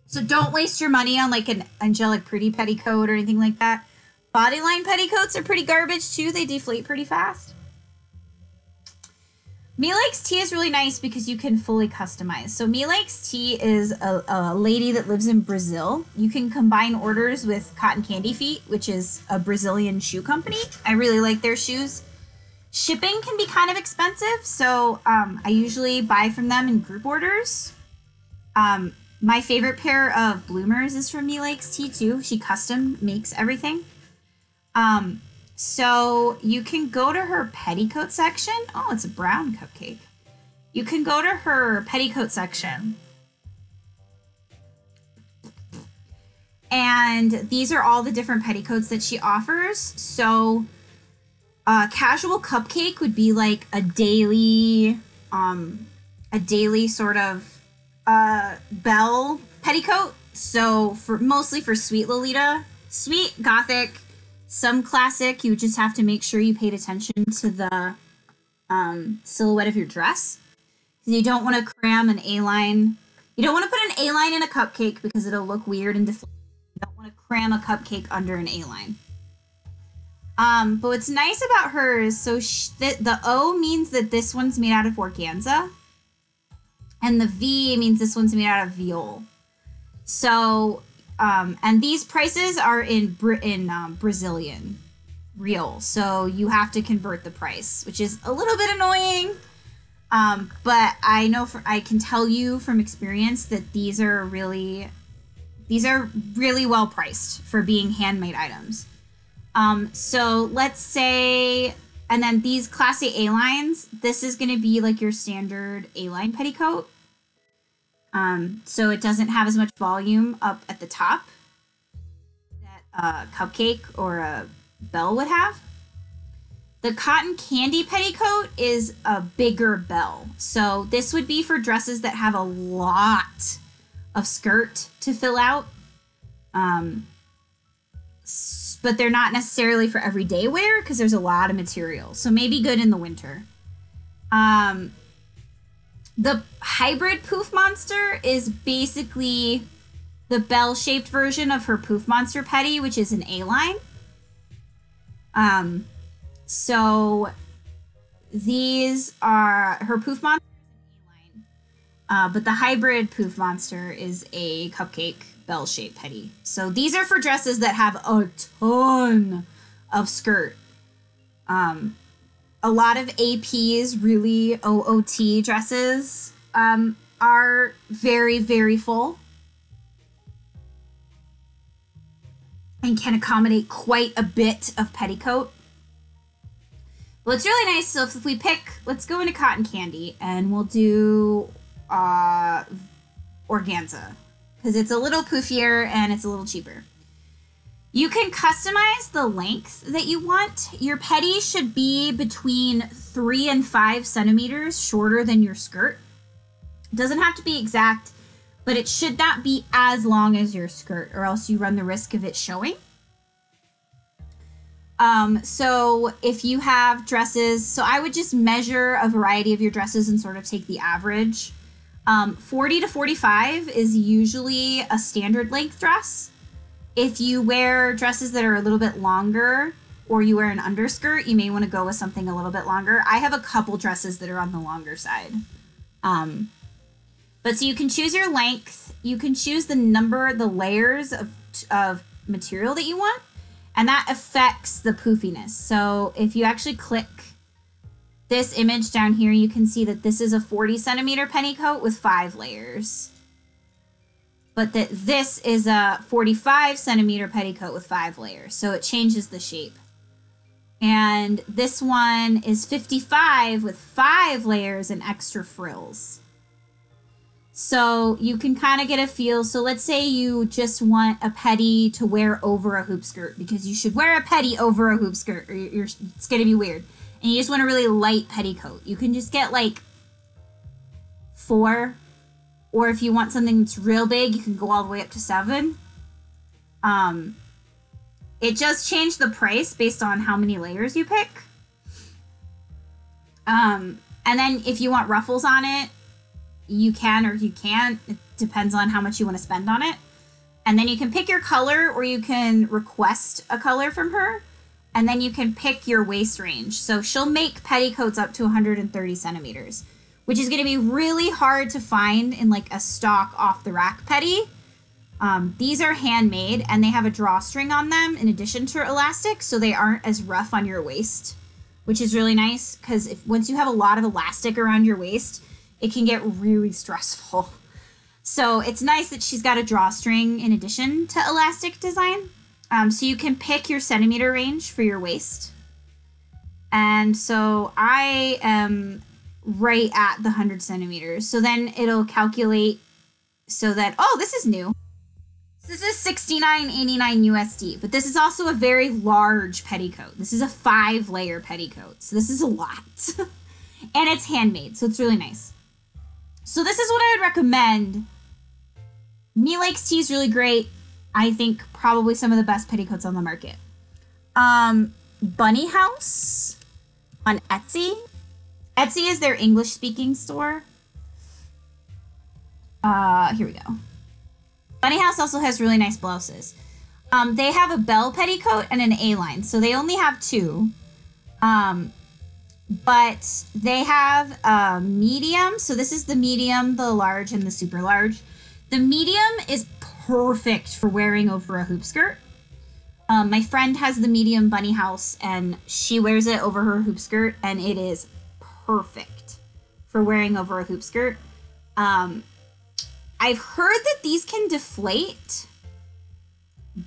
So don't waste your money on like an angelic pretty petticoat or anything like that. Bodyline petticoats are pretty garbage too. They deflate pretty fast. Me Likes Tea is really nice because you can fully customize. So Me Likes Tea is a, a, lady that lives in Brazil. You can combine orders with Cotton Candy Feet, which is a Brazilian shoe company. I really like their shoes. Shipping can be kind of expensive, so um, I usually buy from them in group orders. Um, my favorite pair of bloomers is from Me Likes Tea too. She custom makes everything. Um, so you can go to her petticoat section. Oh, it's a brown cupcake. You can go to her petticoat section. And these are all the different petticoats that she offers. So a casual cupcake would be like a daily um a daily sort of uh bell petticoat. So for mostly for sweet Lolita, sweet gothic some classic, you just have to make sure you paid attention to the um, silhouette of your dress. You don't want to cram an A line. You don't want to put an A line in a cupcake because it'll look weird and deflated. You don't want to cram a cupcake under an A line. Um, but what's nice about her is so sh- the, the O means that this one's made out of organza, and the V means this one's made out of voile. So um, and these prices are in in um, Brazilian real, so you have to convert the price, which is a little bit annoying. Um, but I know for I can tell you from experience that these are really these are really well priced for being handmade items. Um, so let's say, and then these classy A lines, this is going to be like your standard A line petticoat. Um, so it doesn't have as much volume up at the top that a cupcake or a bell would have. The cotton candy petticoat is a bigger bell. So this would be for dresses that have a lot of skirt to fill out. Um, but they're not necessarily for everyday wear because there's a lot of material. So maybe good in the winter. Um, The hybrid poof monster is basically the bell-shaped version of her poof monster petty, which is an A line. Um, so these are her poof monster uh, but the hybrid poof monster is a cupcake bell shaped petty. So these are for dresses that have a ton of skirt. Um, a lot of APs, really OOT dresses, um, are very, very full and can accommodate quite a bit of petticoat. Well, it's really nice. So if we pick, let's go into cotton candy and we'll do uh, organza because it's a little poofier and it's a little cheaper. You can customize the length that you want. Your petty should be between three and five centimeters shorter than your skirt. Doesn't have to be exact, but it should not be as long as your skirt, or else you run the risk of it showing. Um, so if you have dresses, so I would just measure a variety of your dresses and sort of take the average. Um, 40 to 45 is usually a standard length dress. If you wear dresses that are a little bit longer or you wear an underskirt, you may want to go with something a little bit longer. I have a couple dresses that are on the longer side. Um, but so you can choose your length, you can choose the number, the layers of, of material that you want, and that affects the poofiness. So if you actually click this image down here, you can see that this is a 40 centimeter petticoat with five layers. But that this is a 45 centimeter petticoat with five layers. So it changes the shape. And this one is 55 with five layers and extra frills. So you can kind of get a feel. So let's say you just want a petty to wear over a hoop skirt because you should wear a petty over a hoop skirt or you're, it's going to be weird and you just want a really light petticoat, you can just get like four. Or if you want something that's real big, you can go all the way up to seven. Um, it just changed the price based on how many layers you pick. Um, and then if you want ruffles on it, you can or you can't. It depends on how much you want to spend on it. And then you can pick your color or you can request a color from her and then you can pick your waist range. So she'll make petticoats up to 130 centimeters, which is going to be really hard to find in like a stock off the rack petty. Um, these are handmade and they have a drawstring on them in addition to elastic, so they aren't as rough on your waist, which is really nice because if once you have a lot of elastic around your waist, it can get really stressful. So it's nice that she's got a drawstring in addition to elastic design. Um, so you can pick your centimeter range for your waist. And so I am right at the 100 centimeters. So then it'll calculate so that, oh, this is new. This is 69.89 USD, but this is also a very large petticoat. This is a five layer petticoat. So this is a lot. and it's handmade, so it's really nice. So this is what I would recommend. Me Likes Tea is really great. I think probably some of the best petticoats on the market. Um, Bunny House on Etsy. Etsy is their English speaking store. Uh, here we go. Bunny House also has really nice blouses. Um, they have a bell petticoat and an A line, so they only have two. Um, but they have a medium. So this is the medium, the large, and the super large. The medium is perfect for wearing over a hoop skirt. Um, my friend has the medium bunny house and she wears it over her hoop skirt and it is perfect for wearing over a hoop skirt. Um, I've heard that these can deflate,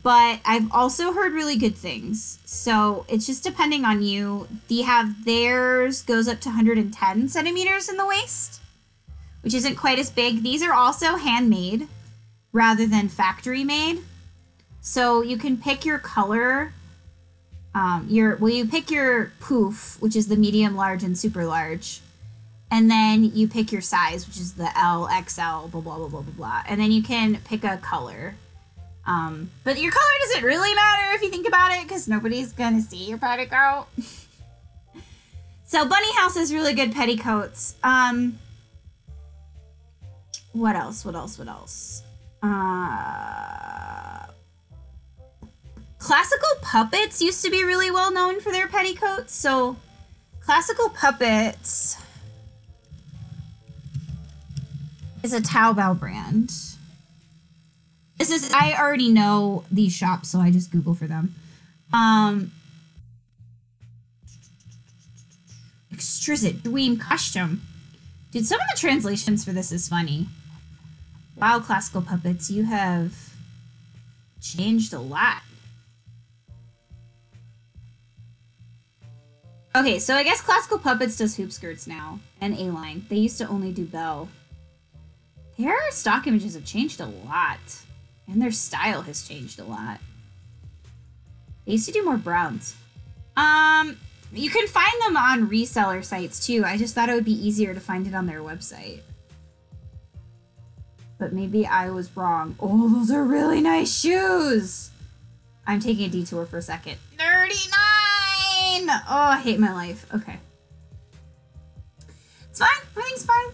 but I've also heard really good things. So it's just depending on you. They have theirs goes up to 110 centimeters in the waist, which isn't quite as big. These are also handmade rather than factory made. So you can pick your color. Um, your well, you pick your poof, which is the medium, large, and super large, and then you pick your size, which is the L, XL, blah blah blah blah blah blah, and then you can pick a color. Um, but your color doesn't really matter if you think about it, because nobody's gonna see your petticoat. so Bunny House has really good petticoats. Um, what else? What else? What else? Uh, classical puppets used to be really well known for their petticoats. So, classical puppets is a Taobao brand. This is I already know these shops, so I just Google for them. Um, exquisite dream costume. Dude, some of the translations for this is funny. Wow, classical puppets, you have changed a lot. Okay, so I guess classical puppets does hoop skirts now and A line. They used to only do bell. Their stock images have changed a lot, and their style has changed a lot. They used to do more browns. Um, you can find them on reseller sites too. I just thought it would be easier to find it on their website. But maybe I was wrong. Oh, those are really nice shoes. I'm taking a detour for a second. 39! Oh, I hate my life. Okay. It's fine. Everything's fine.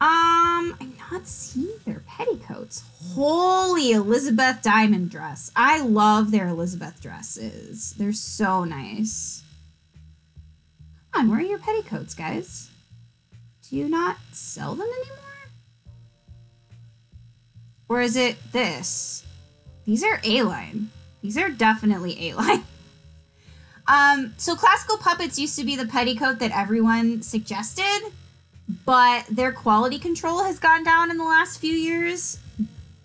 Um, I'm not seeing their petticoats. Holy Elizabeth diamond dress. I love their Elizabeth dresses. They're so nice. Come on, where are your petticoats, guys? Do you not sell them anymore? Or is it this? These are A-line. These are definitely A-line. Um, so classical puppets used to be the petticoat that everyone suggested, but their quality control has gone down in the last few years,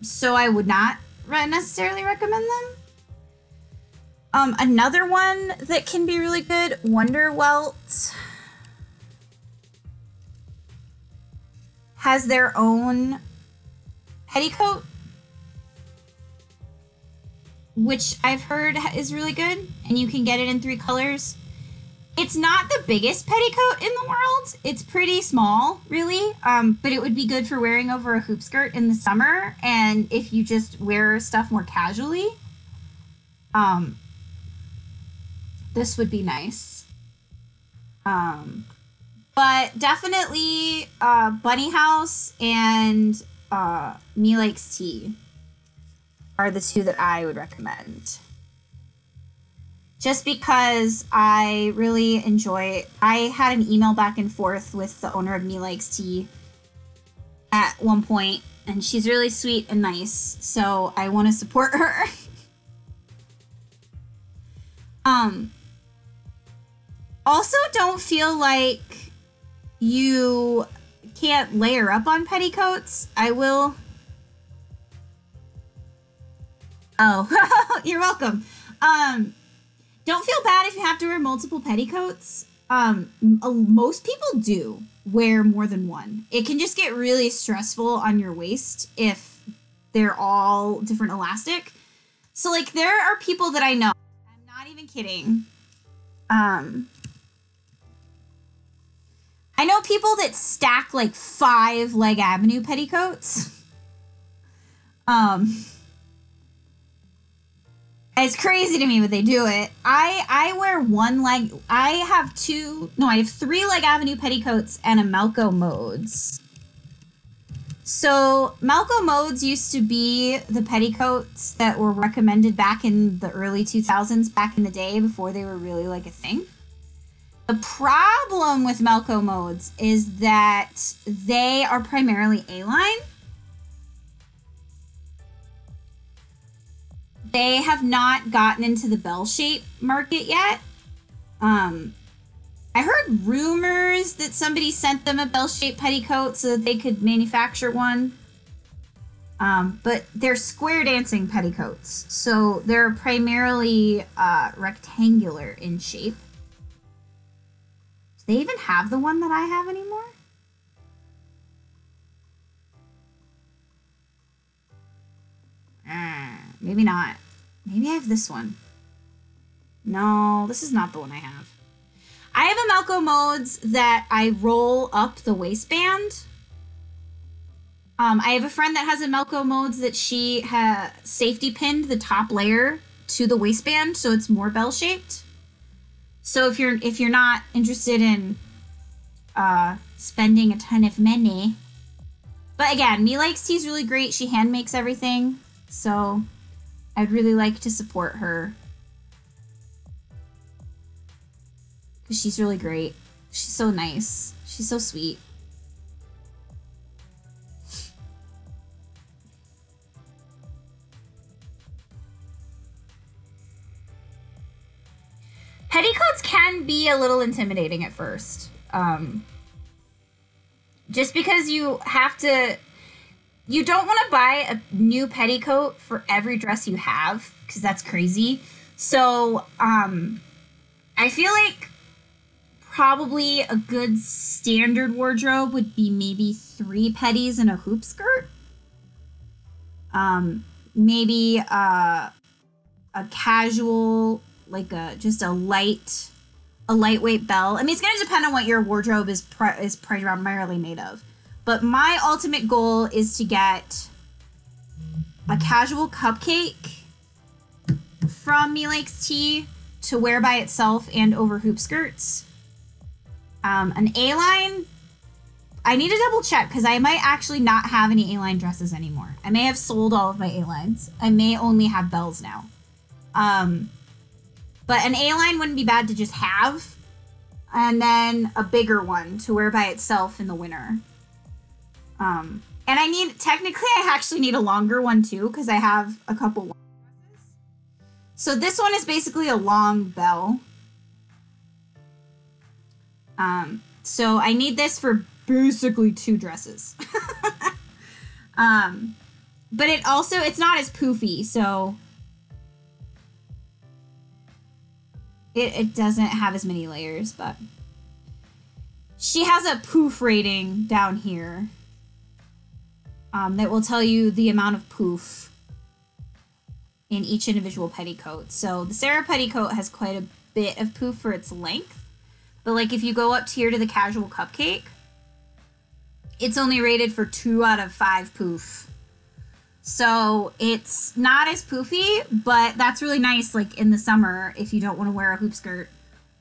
so I would not necessarily recommend them. Um, another one that can be really good, Wonderwelt, has their own petticoat, which I've heard is really good, and you can get it in three colors. It's not the biggest petticoat in the world. It's pretty small, really, um, but it would be good for wearing over a hoop skirt in the summer, and if you just wear stuff more casually. Um, this would be nice. Um, but definitely uh, Bunny House and uh, Me Likes Tea are the two that I would recommend. Just because I really enjoy I had an email back and forth with the owner of Me Likes Tea at one point, and she's really sweet and nice, so I want to support her. um also don't feel like you can't layer up on petticoats. I will. Oh, you're welcome. Um, don't feel bad if you have to wear multiple petticoats. Um, most people do wear more than one. It can just get really stressful on your waist if they're all different elastic. So, like, there are people that I know. I'm not even kidding. Um, I know people that stack like five Leg Avenue petticoats. Um, it's crazy to me, but they do it. I I wear one leg. I have two. No, I have three Leg Avenue petticoats and a Malco Modes. So Malco Modes used to be the petticoats that were recommended back in the early 2000s, back in the day before they were really like a thing. The problem with Malco modes is that they are primarily A-line. They have not gotten into the bell shape market yet. Um, I heard rumors that somebody sent them a bell shaped petticoat so that they could manufacture one. Um, but they're square dancing petticoats, so they're primarily uh, rectangular in shape. Do they even have the one that I have anymore? Uh, maybe not. Maybe I have this one. No, this is not the one I have. I have a Malco modes that I roll up the waistband. Um, I have a friend that has a Malco modes that she has safety pinned the top layer to the waistband so it's more bell shaped. So if you're if you're not interested in uh, spending a ton of money But again, Me Likes Tea is really great. She hand makes everything. So I'd really like to support her. Because she's really great. She's so nice. She's so sweet. Petticoats can be a little intimidating at first. Um, just because you have to you don't want to buy a new petticoat for every dress you have because that's crazy so um i feel like probably a good standard wardrobe would be maybe three petties and a hoop skirt um maybe uh a casual like a just a light a lightweight bell. I mean, it's going to depend on what your wardrobe is pri- is primarily made of. But my ultimate goal is to get a casual cupcake from Me Likes Tea to wear by itself and over hoop skirts. Um, an A line. I need to double check because I might actually not have any A line dresses anymore. I may have sold all of my A lines. I may only have bells now. Um, but an A line wouldn't be bad to just have. And then a bigger one to wear by itself in the winter. Um, and I need, technically, I actually need a longer one too, because I have a couple. So this one is basically a long bell. Um, so I need this for basically two dresses. um, but it also, it's not as poofy, so It, it doesn't have as many layers, but she has a poof rating down here um, that will tell you the amount of poof in each individual petticoat. So the Sarah petticoat has quite a bit of poof for its length, but like if you go up here to the casual cupcake, it's only rated for two out of five poof. So it's not as poofy, but that's really nice like in the summer if you don't want to wear a hoop skirt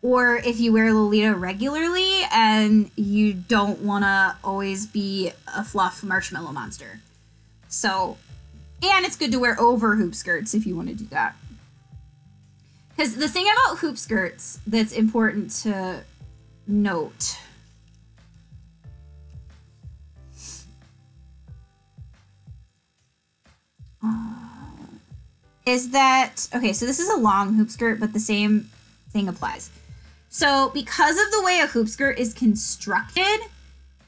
or if you wear Lolita regularly and you don't want to always be a fluff marshmallow monster. So, and it's good to wear over hoop skirts if you want to do that. Because the thing about hoop skirts that's important to note is that okay? So this is a long hoop skirt, but the same thing applies. So because of the way a hoop skirt is constructed,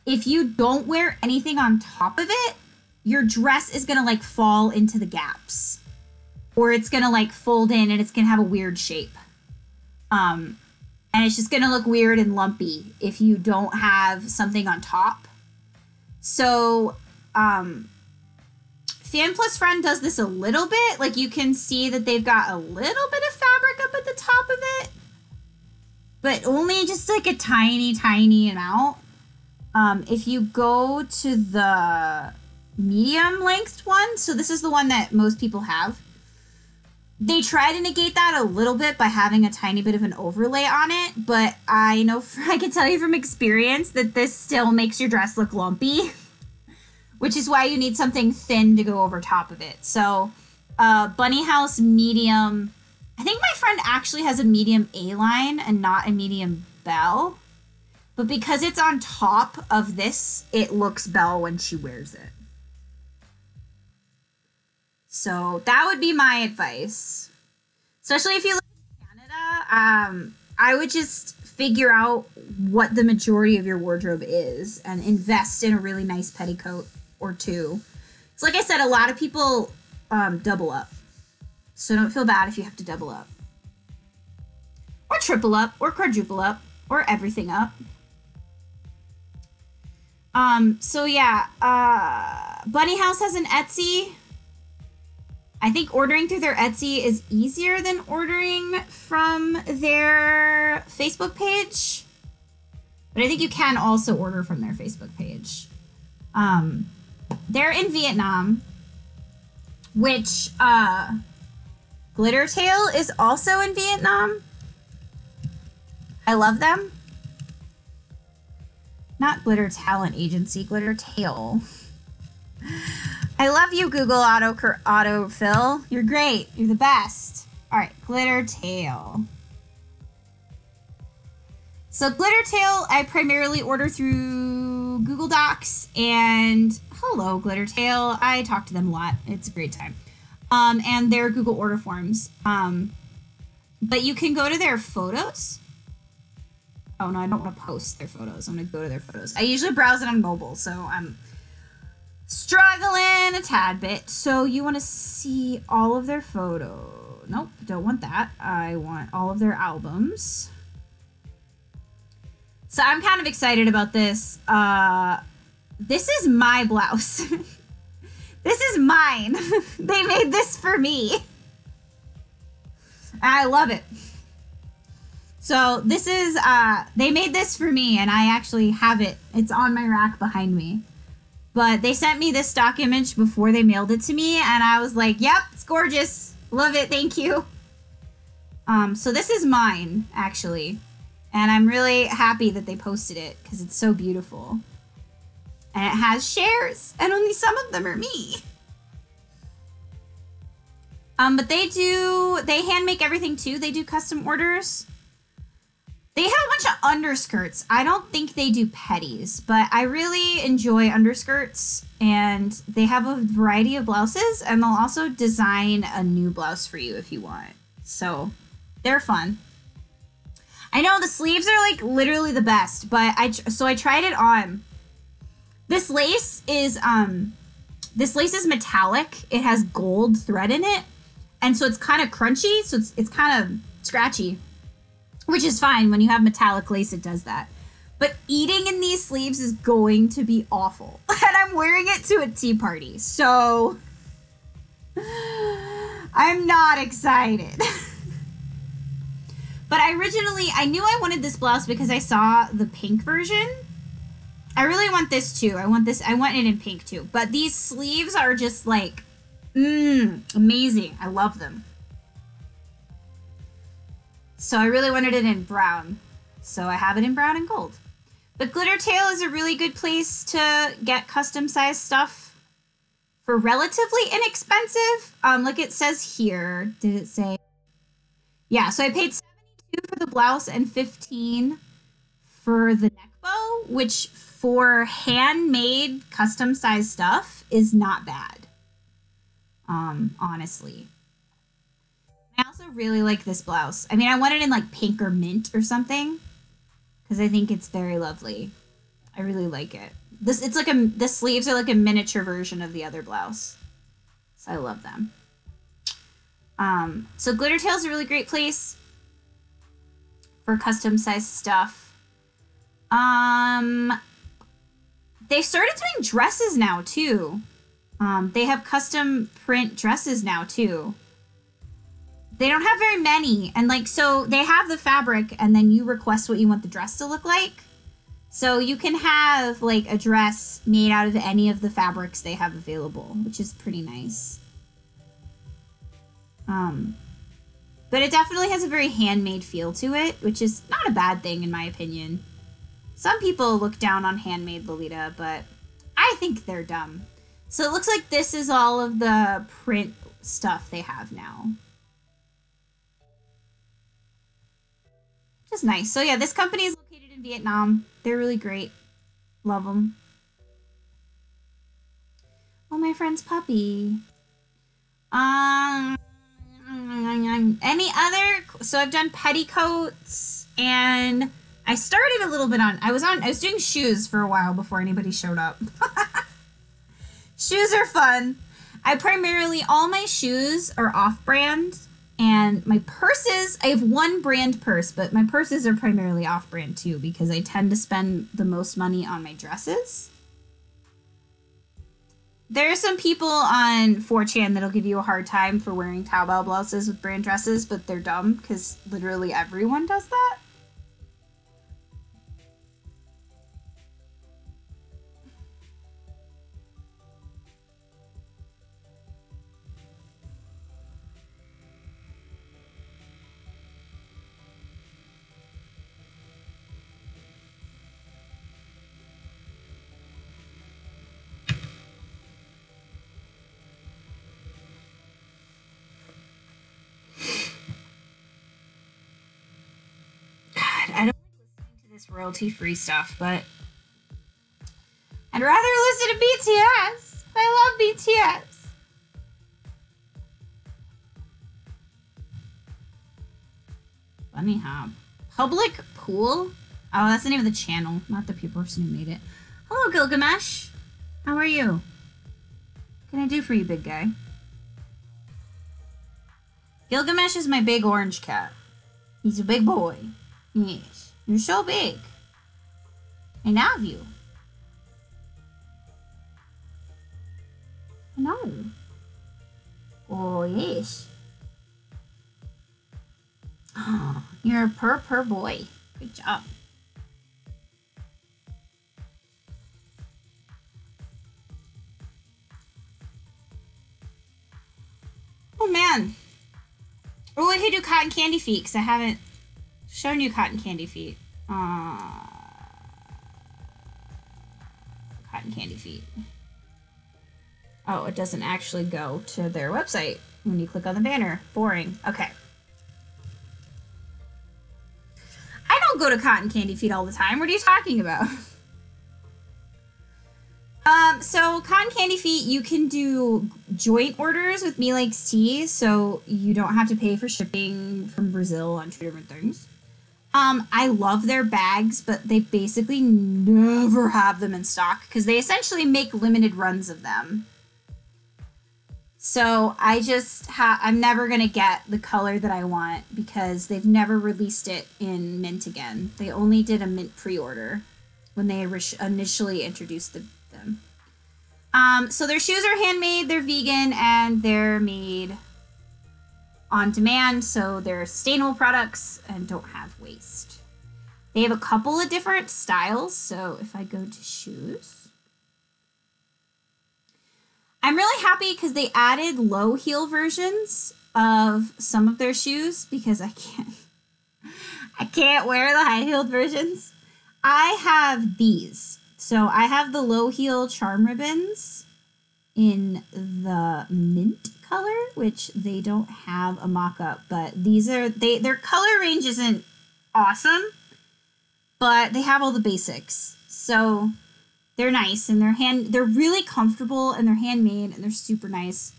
if you don't wear anything on top of it, your dress is gonna like fall into the gaps, or it's gonna like fold in and it's gonna have a weird shape. Um, and it's just gonna look weird and lumpy if you don't have something on top. So, um, Fan Plus Friend does this a little bit. Like you can see that they've got a little bit of fabric up at the top of it, but only just like a tiny, tiny amount. Um, if you go to the medium length one, so this is the one that most people have, they try to negate that a little bit by having a tiny bit of an overlay on it, but I know I can tell you from experience that this still makes your dress look lumpy. which is why you need something thin to go over top of it. So, uh, Bunny House medium. I think my friend actually has a medium A line and not a medium bell. But because it's on top of this, it looks bell when she wears it. So that would be my advice. Especially if you live in Canada, um, I would just figure out what the majority of your wardrobe is and invest in a really nice petticoat or two. So, like I said, a lot of people um, double up. So don't feel bad if you have to double up. Or triple up, or quadruple up, or everything up. Um, so yeah, uh, Bunny House has an Etsy. I think ordering through their Etsy is easier than ordering from their Facebook page. But I think you can also order from their Facebook page. Um, they're in Vietnam, which uh, Glitter Tail is also in Vietnam. I love them. Not Glitter Talent Agency, Glitter Tail. I love you, Google Auto Autofill. You're great. You're the best. All right, glitter tail. So glitter tail, I primarily order through Google Docs and hello glitter tail. I talk to them a lot. It's a great time. Um, and their Google order forms. Um, but you can go to their photos. Oh no, I don't want to post their photos. I'm gonna go to their photos. I usually browse it on mobile, so I'm struggling a tad bit. So you want to see all of their photos. Nope, don't want that. I want all of their albums. So I'm kind of excited about this. Uh, this is my blouse. this is mine. they made this for me. I love it. So this is, uh, they made this for me and I actually have it. It's on my rack behind me. But they sent me this stock image before they mailed it to me, and I was like, yep, it's gorgeous. Love it, thank you. Um, so this is mine, actually. And I'm really happy that they posted it because it's so beautiful. And it has shares, and only some of them are me. Um, but they do, they hand make everything too. They do custom orders. They have a bunch of underskirts. I don't think they do petties, but I really enjoy underskirts and they have a variety of blouses and they'll also design a new blouse for you if you want. So they're fun. I know the sleeves are like literally the best, but I so I tried it on. This lace is um this lace is metallic. It has gold thread in it. And so it's kind of crunchy, so it's it's kind of scratchy which is fine. When you have metallic lace, it does that. But eating in these sleeves is going to be awful. And I'm wearing it to a tea party. So I'm not excited. but I originally, I knew I wanted this blouse because I saw the pink version. I really want this too. I want this, I want it in pink too. But these sleeves are just like, mmm, amazing. I love them. So I really wanted it in brown. So I have it in brown and gold. But Glitter Tail is a really good place to get custom sized stuff for relatively inexpensive. Um, look, it says here. Did it say? Yeah, so I paid 72 for the blouse and 15 for the neck bow, which for handmade custom sized stuff is not bad. Um, honestly. I also really like this blouse. I mean, I want it in like pink or mint or something because I think it's very lovely. I really like it. This it's like a the sleeves are like a miniature version of the other blouse. So I love them. Um, so Glitter Tail's a really great place for custom sized stuff. Um, they started doing dresses now too. Um, they have custom print dresses now too. They don't have very many and like so they have the fabric and then you request what you want the dress to look like. So you can have like a dress made out of any of the fabrics they have available which is pretty nice. Um but it definitely has a very handmade feel to it which is not a bad thing in my opinion some people look down on handmade lolita but i think they're dumb so it looks like this is all of the print stuff they have now Just nice. So yeah, this company is located in Vietnam. They're really great. Love them. Oh, my friend's puppy. Um, any other? So I've done petticoats and I started a little bit on. I was on. I was doing shoes for a while before anybody showed up. shoes are fun. I primarily all my shoes are off-brand and my purses, I have one brand purse, but my purses are primarily off brand too because I tend to spend the most money on my dresses. There are some people on 4chan that'll give you a hard time for wearing Taobao blouses with brand dresses, but they're dumb because literally everyone does that. It's royalty free stuff, but I'd rather listen to BTS. I love BTS. Funny how public pool. Oh, that's the name of the channel, not the person who made it. Hello, Gilgamesh. How are you? What can I do for you, big guy? Gilgamesh is my big orange cat. He's a big boy. Yes. You're so big. I love you. No. Oh, yes. Oh, you're a purr boy. Good job. Oh man. Oh, we could do cotton candy feet because I haven't shown you cotton candy feet. Uh, cotton candy feet. Oh, it doesn't actually go to their website when you click on the banner. Boring. Okay. I don't go to Cotton Candy Feet all the time. What are you talking about? Um, so Cotton Candy Feet, you can do joint orders with Me Likes Tea, so you don't have to pay for shipping from Brazil on two different things. Um, I love their bags, but they basically never have them in stock because they essentially make limited runs of them. So I just I'm never gonna get the color that I want because they've never released it in mint again. They only did a mint pre-order when they initially introduced the, them. Um, so their shoes are handmade, they're vegan, and they're made on demand, so they're sustainable products and don't have waste. They have a couple of different styles. So if I go to shoes, I'm really happy because they added low heel versions of some of their shoes because I can't I can't wear the high heeled versions. I have these. So I have the low heel charm ribbons in the mint color, which they don't have a mock-up, but these are they their color range isn't awesome, but they have all the basics. So they're nice and they're hand they're really comfortable and they're handmade and they're super nice.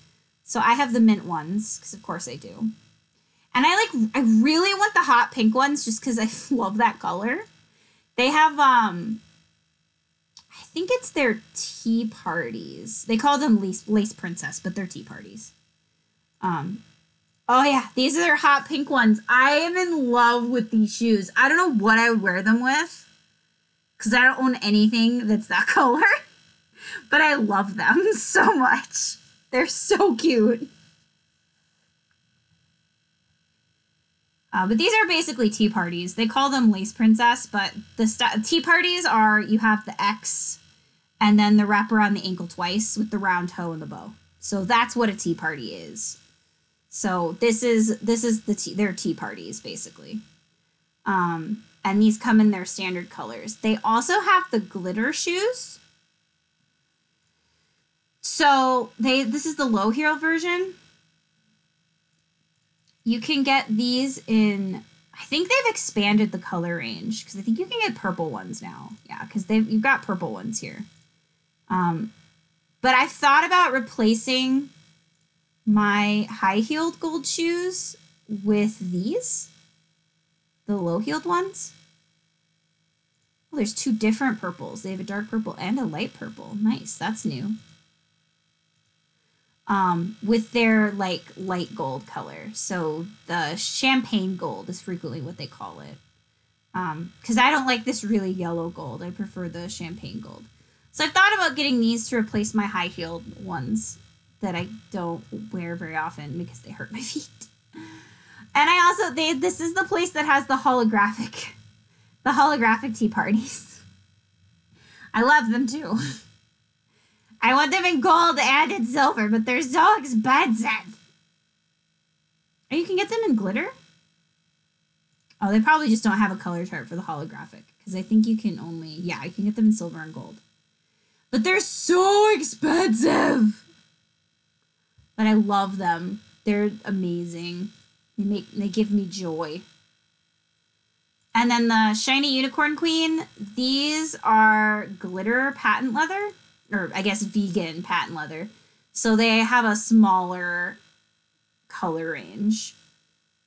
So I have the mint ones because of course I do. And I like I really want the hot pink ones just cuz I love that color. They have um I think it's their tea parties. They call them lace, lace princess, but they're tea parties. Um Oh yeah, these are hot pink ones. I am in love with these shoes. I don't know what I would wear them with because I don't own anything that's that color. But I love them so much. They're so cute. Uh, but these are basically tea parties. They call them lace princess, but the st- tea parties are you have the X and then the wrap around the ankle twice with the round toe and the bow. So that's what a tea party is. So this is this is the tea, their tea parties basically. Um, and these come in their standard colors. They also have the glitter shoes. So they this is the low heel version. You can get these in I think they've expanded the color range because I think you can get purple ones now. Yeah, because they've you've got purple ones here. Um, but I've thought about replacing my high heeled gold shoes with these the low heeled ones. Oh, there's two different purples. They have a dark purple and a light purple. Nice, that's new. Um, with their like light gold color. So the champagne gold is frequently what they call it. Um, because I don't like this really yellow gold. I prefer the champagne gold. So I've thought about getting these to replace my high heeled ones that I don't wear very often because they hurt my feet. And I also they this is the place that has the holographic the holographic tea parties. I love them too. I want them in gold and in silver, but they're so expensive. Or you can get them in glitter? Oh, they probably just don't have a color chart for the holographic. Because I think you can only, yeah, you can get them in silver and gold. But they're so expensive. But I love them. They're amazing. They make they give me joy. and then the shiny unicorn queen. These are glitter patent leather, or I guess vegan patent leather. So they have a smaller color range.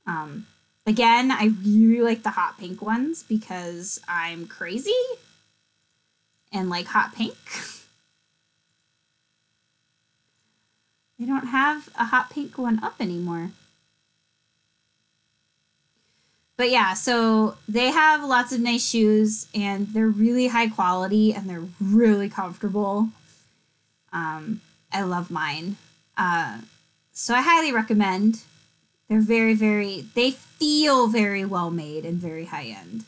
Um, again, I really like the hot pink ones because I'm crazy and like hot pink. They don't have a hot pink one up anymore. But yeah, so they have lots of nice shoes and they're really high quality and they're really comfortable. Um, I love mine. Uh, so I highly recommend. They're very, very, they feel very well made and very high end.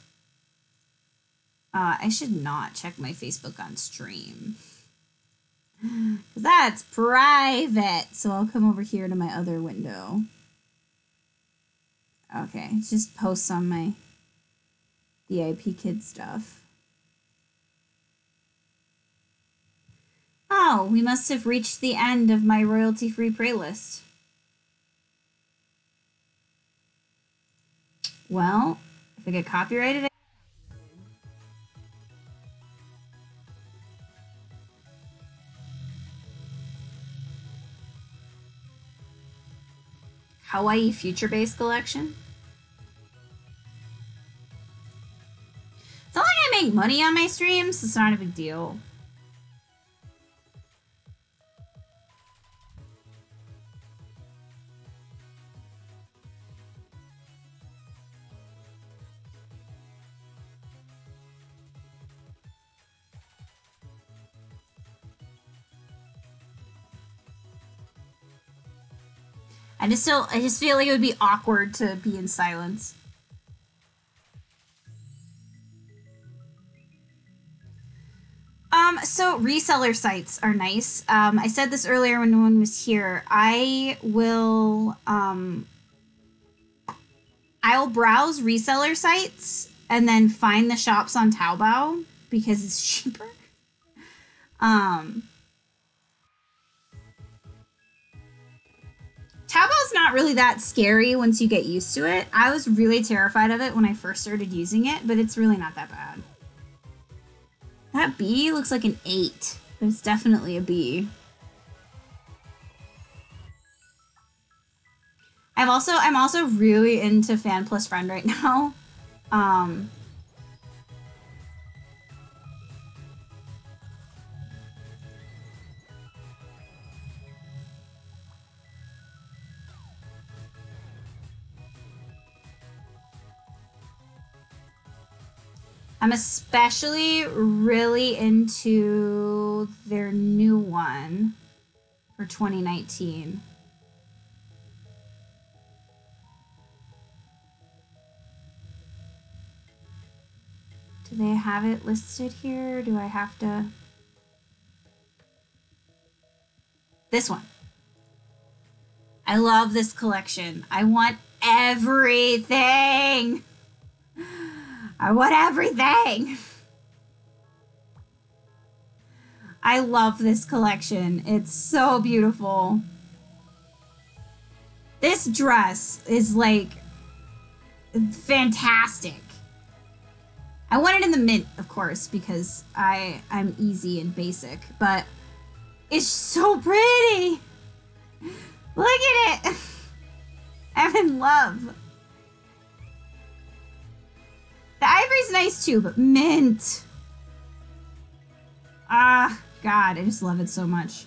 Uh, I should not check my Facebook on stream. That's private. So I'll come over here to my other window. Okay, just posts on my VIPKID stuff. Oh, we must have reached the end of my royalty free playlist. Well, if I get copyrighted, Hawaii Future Base Collection. It's not like I make money on my streams, it's not a big deal. I just still I just feel like it would be awkward to be in silence. Um, so reseller sites are nice. Um, I said this earlier when no one was here. I will um, I'll browse reseller sites and then find the shops on Taobao because it's cheaper. Um, Taobao's not really that scary once you get used to it. I was really terrified of it when I first started using it, but it's really not that bad. That B looks like an 8, but it's definitely a B. I've also I'm also really into Fan Plus Friend right now. Um, I'm especially really into their new one for 2019. Do they have it listed here? Do I have to? This one. I love this collection. I want everything. I want everything. I love this collection. It's so beautiful. This dress is like fantastic. I want it in the mint, of course, because I I'm easy and basic, but it's so pretty. Look at it. I'm in love. The ivory's nice too, but mint. Ah, God, I just love it so much.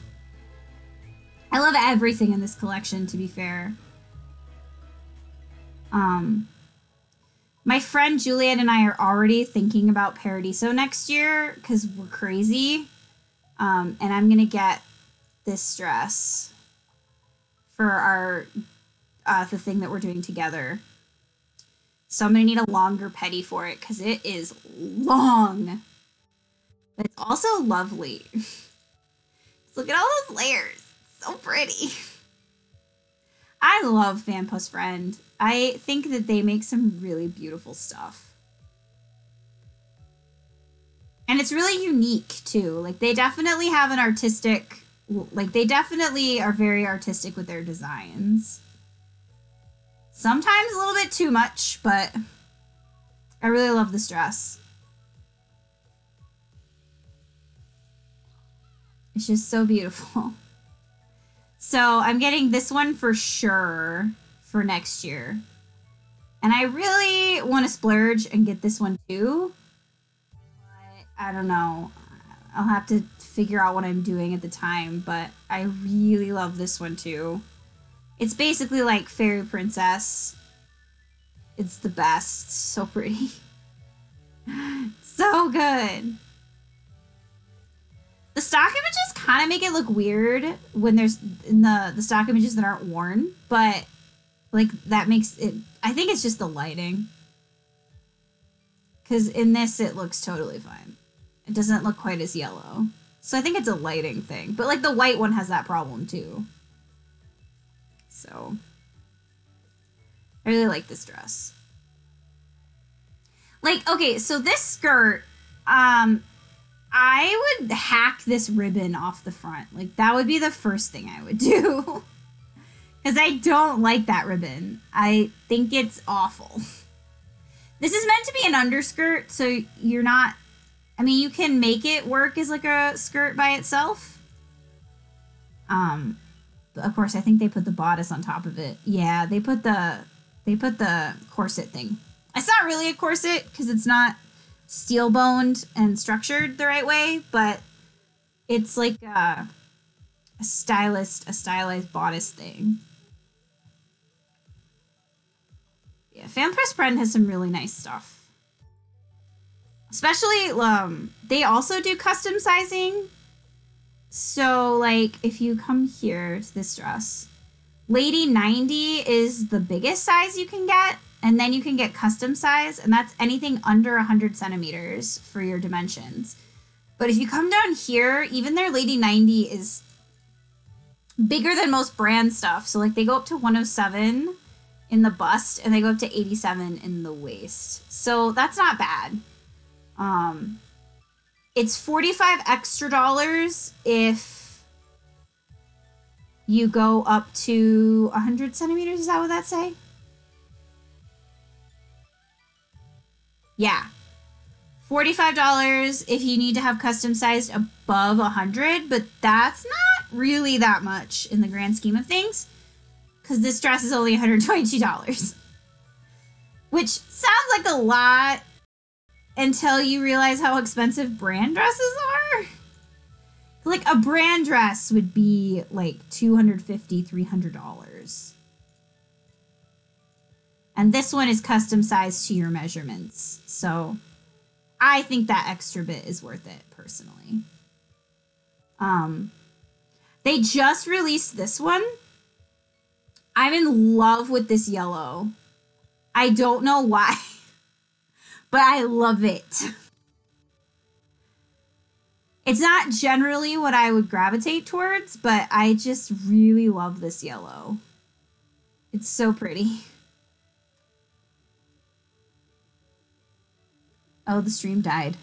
I love everything in this collection, to be fair. Um, my friend Juliet and I are already thinking about Paradiso next year because we're crazy. Um, and I'm gonna get this dress for our uh, the thing that we're doing together. So I'm going to need a longer petty for it because it is long. But it's also lovely. look at all those layers. So pretty. I love Fan Plus Friend. I think that they make some really beautiful stuff. And it's really unique too. Like they definitely have an artistic like they definitely are very artistic with their designs. Sometimes a little bit too much, but I really love this dress. It's just so beautiful. So I'm getting this one for sure for next year. And I really want to splurge and get this one too. I don't know. I'll have to figure out what I'm doing at the time, but I really love this one too. It's basically like Fairy Princess. It's the best. So pretty. so good. The stock images kind of make it look weird when there's in the the stock images that aren't worn, but like that makes it I think it's just the lighting. Cuz in this it looks totally fine. It doesn't look quite as yellow. So I think it's a lighting thing. But like the white one has that problem too. So I really like this dress. Like okay, so this skirt um I would hack this ribbon off the front. Like that would be the first thing I would do. Cuz I don't like that ribbon. I think it's awful. This is meant to be an underskirt, so you're not I mean, you can make it work as like a skirt by itself. Um of course, I think they put the bodice on top of it. Yeah, they put the they put the corset thing. It's not really a corset because it's not steel boned and structured the right way, but it's like a, a stylist, a stylized bodice thing. Yeah, Fan Plus Friend has some really nice stuff. Especially, um, they also do custom sizing. So, like, if you come here to this dress, Lady 90 is the biggest size you can get and then you can get custom size, and that's anything under 100 centimeters for your dimensions. But if you come down here, even their Lady 90 is bigger than most brand stuff. So, like, they go up to 107 in the bust and they go up to 87 in the waist. So, that's not bad. Um, it's 45 extra dollars if you go up to 100 centimeters. Is that what that say? Yeah. $45 if you need to have custom sized above 100, but that's not really that much in the grand scheme of things because this dress is only $122. Which sounds like a lot until you realize how expensive brand dresses are. Like a brand dress would be like $250, $300. And this one is custom sized to your measurements. So I think that extra bit is worth it personally. Um, they just released this one. I'm in love with this yellow. I don't know why, but I love it. It's not generally what I would gravitate towards, but I just really love this yellow. It's so pretty. Oh, the stream died.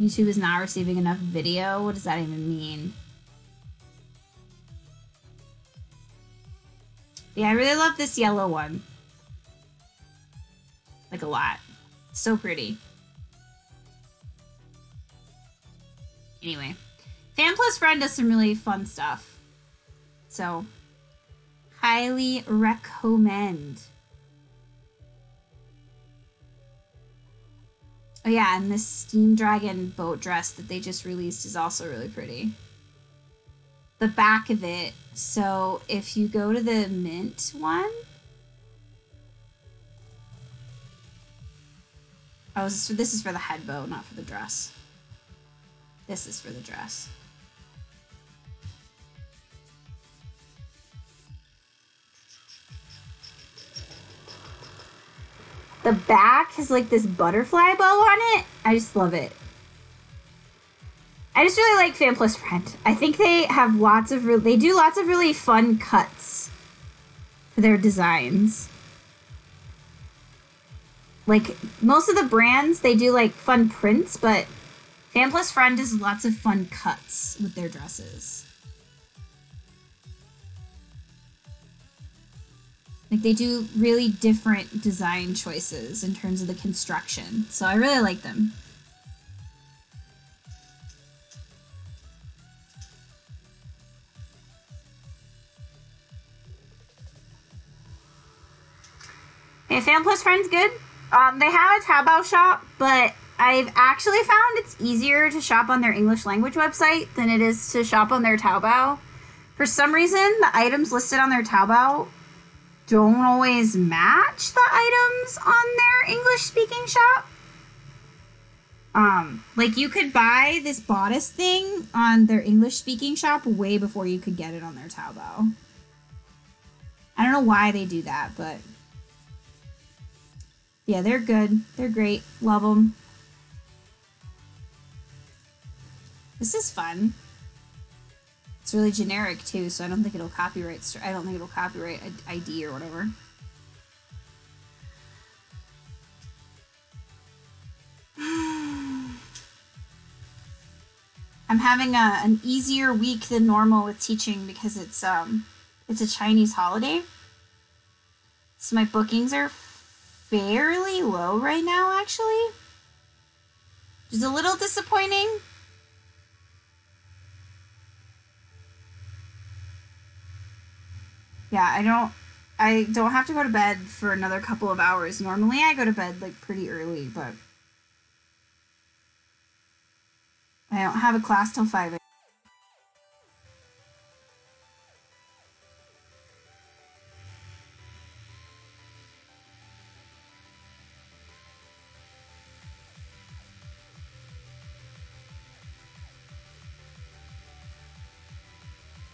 YouTube is not receiving enough video? What does that even mean? Yeah, I really love this yellow one. Like a lot. So pretty. Anyway. Fan Plus Friend does some really fun stuff. So, highly recommend. Oh yeah, and this Steam Dragon boat dress that they just released is also really pretty. The back of it, so if you go to the mint one, Oh, this is for the head bow, not for the dress. This is for the dress. The back has like this butterfly bow on it. I just love it. I just really like Fan Plus Friend. I think they have lots of they do lots of really fun cuts for their designs. Like most of the brands, they do like fun prints, but Fan Plus Friend does lots of fun cuts with their dresses. Like they do really different design choices in terms of the construction. So I really like them. Hey, Fan Plus Friend's good. Um, they have a Taobao shop, but I've actually found it's easier to shop on their English language website than it is to shop on their Taobao. For some reason, the items listed on their Taobao don't always match the items on their English speaking shop. Um, like you could buy this bodice thing on their English speaking shop way before you could get it on their Taobao. I don't know why they do that, but yeah, they're good. They're great. Love them. This is fun. It's really generic too, so I don't think it'll copyright. I don't think it'll copyright ID or whatever. I'm having a, an easier week than normal with teaching because it's um it's a Chinese holiday. So my bookings are fairly low right now actually. Which is a little disappointing. Yeah, I don't I don't have to go to bed for another couple of hours. Normally I go to bed like pretty early, but I don't have a class till 5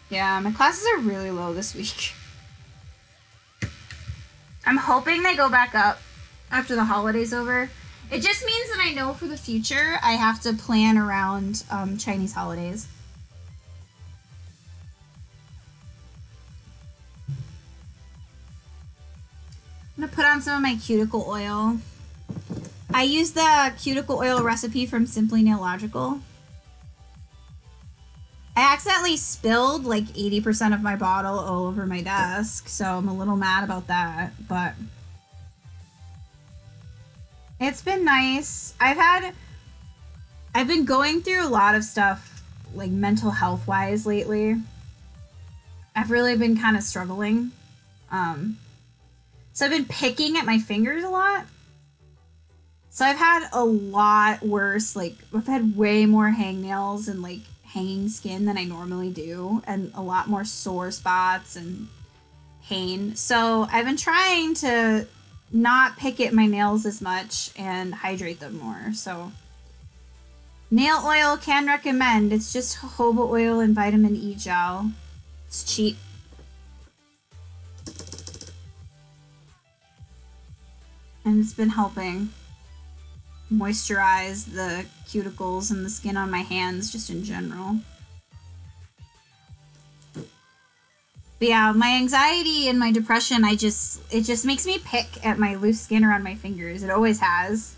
Yeah, my classes are really low this week. I'm hoping they go back up after the holidays over. It just means that I know for the future I have to plan around um, Chinese holidays. I'm gonna put on some of my cuticle oil. I use the cuticle oil recipe from Simply Nailogical. I accidentally spilled like 80% of my bottle all over my desk, so I'm a little mad about that, but it's been nice. I've had I've been going through a lot of stuff like mental health wise lately. I've really been kind of struggling. Um so I've been picking at my fingers a lot. So I've had a lot worse like I've had way more hangnails and like hanging skin than I normally do, and a lot more sore spots and pain. So I've been trying to not pick at my nails as much and hydrate them more. So nail oil can recommend. It's just jojoba oil and vitamin E gel. It's cheap. And it's been helping moisturize the cuticles and the skin on my hands just in general. But yeah, my anxiety and my depression, I just it just makes me pick at my loose skin around my fingers. It always has.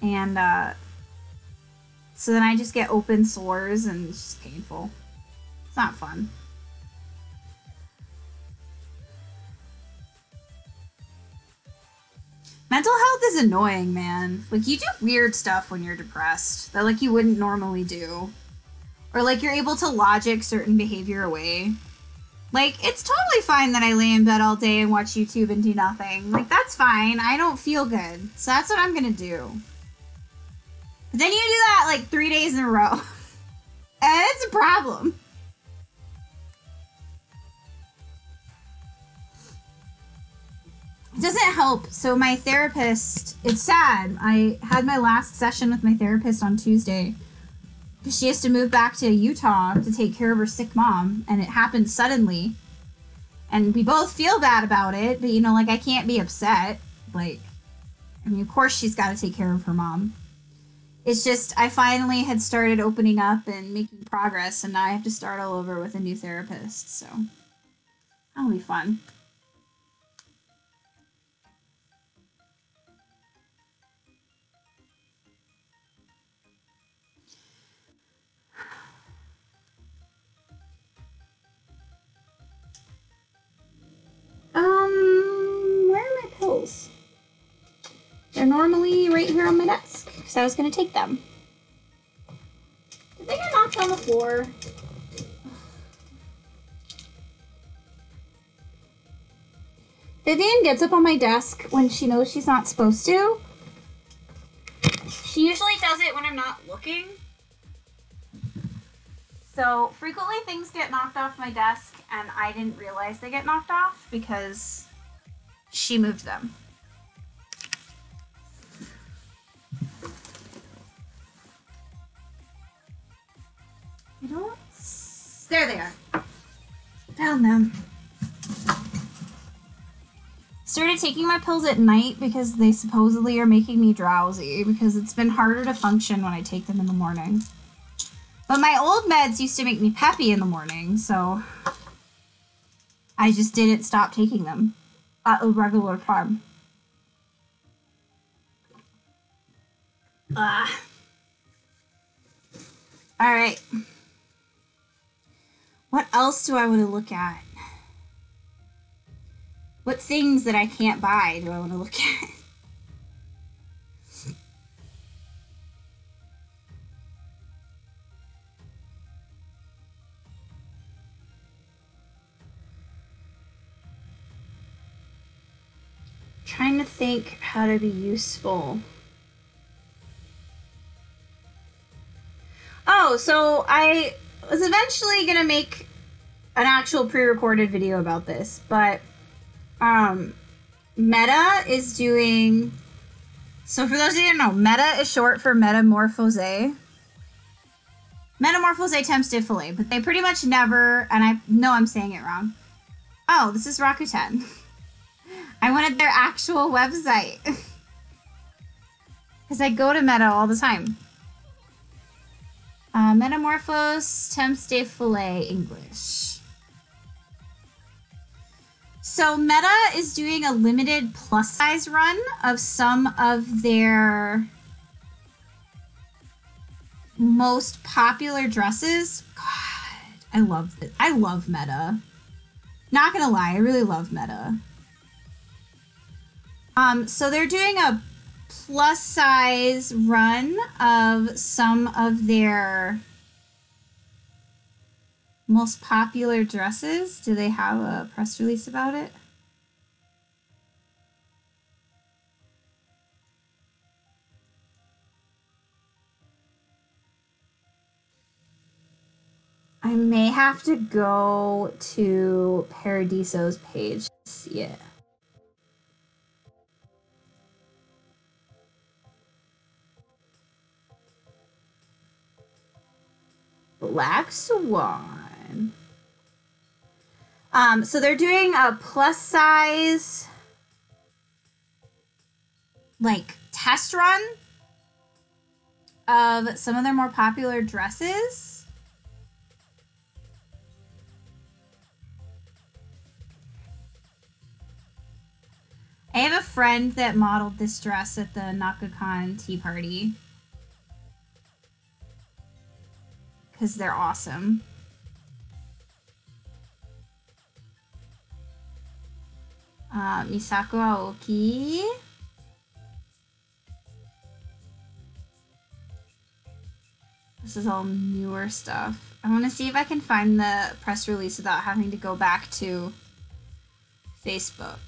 And uh so then I just get open sores and it's just painful. It's not fun. Mental health is annoying, man. Like you do weird stuff when you're depressed that like you wouldn't normally do. Or like you're able to logic certain behavior away. Like it's totally fine that I lay in bed all day and watch YouTube and do nothing. Like that's fine. I don't feel good. So that's what I'm going to do. But then you do that like 3 days in a row. and it's a problem. Doesn't help. So my therapist, it's sad. I had my last session with my therapist on Tuesday she has to move back to Utah to take care of her sick mom, and it happened suddenly. And we both feel bad about it, but you know, like I can't be upset. Like, I mean, of course she's got to take care of her mom. It's just I finally had started opening up and making progress, and now I have to start all over with a new therapist. So that'll be fun. Normally right here on my desk because I was going to take them. Did they get knocked on the floor? Vivian gets up on my desk when she knows she's not supposed to. She usually does it when I'm not looking. So frequently things get knocked off my desk and I didn't realize they get knocked off because she moved them. I don't. There they are. Found them. Started taking my pills at night because they supposedly are making me drowsy because it's been harder to function when I take them in the morning. But my old meds used to make me peppy in the morning, so I just didn't stop taking them at a regular time. Ah. All right. What else do I want to look at? What things that I can't buy do I want to look at? Trying to think how to be useful. Oh, so I was eventually gonna make an actual pre-recorded video about this, but um, Meta is doing. So for those of you who don't know, Meta is short for Metamorphose. Metamorphose temps differently, but they pretty much never, and I know I'm saying it wrong. Oh, this is Rakuten. I wanted their actual website. Because I go to Meta all the time. Uh, Metamorphose Temps de Filet English. So Meta is doing a limited plus size run of some of their most popular dresses. God, I love it. I love Meta. Not gonna lie, I really love Meta. Um, so they're doing a plus size run of some of their most popular dresses. Do they have a press release about it? I may have to go to Paradiso's page to see it. Black Swan. Um, so they're doing a plus size, like, test run of some of their more popular dresses. I have a friend that modeled this dress at the Naka-Kon tea party. Because they're awesome. Uh, Misako Aoki. This is all newer stuff. I want to see if I can find the press release without having to go back to Facebook.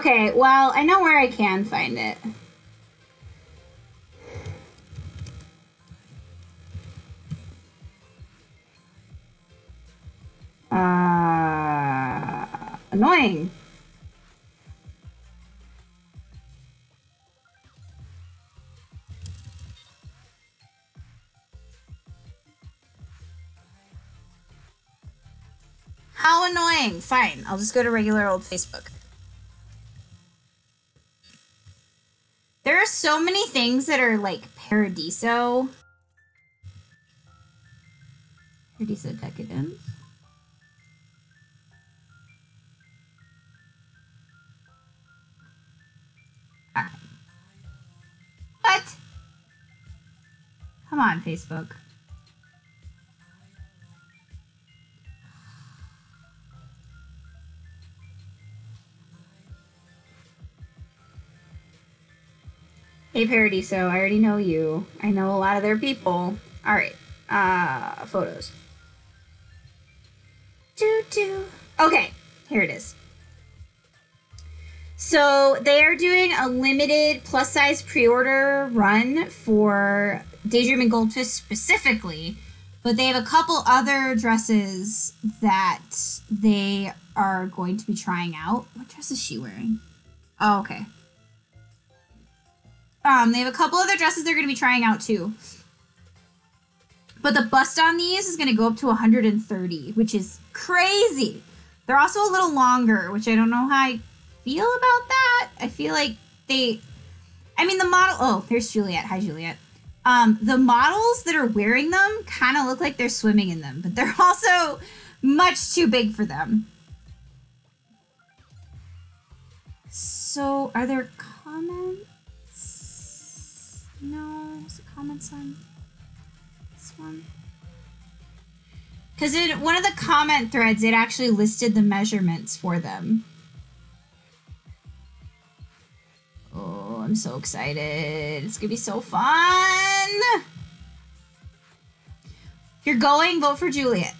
Okay, well, I know where I can find it. Uh, annoying. How annoying. Fine, I'll just go to regular old Facebook. There are so many things that are like Paradiso. Paradiso Decadence. What? Come on, Facebook. Hey Paradiso, I already know you. I know a lot of their people. Alright. Uh photos. Do do. Okay, here it is. So they are doing a limited plus size pre-order run for Daydreaming Goldfish specifically, but they have a couple other dresses that they are going to be trying out. What dress is she wearing? Oh, okay. Um, they have a couple other dresses they're going to be trying out too. But the bust on these is going to go up to 130, which is crazy. They're also a little longer, which I don't know how I feel about that. I feel like they I mean the model oh, there's Juliet. Hi Juliet. Um, the models that are wearing them kind of look like they're swimming in them, but they're also much too big for them. So, are there comments? Comments on this one? Because in one of the comment threads, it actually listed the measurements for them. Oh, I'm so excited. It's gonna be so fun. If you're going, vote for Juliet.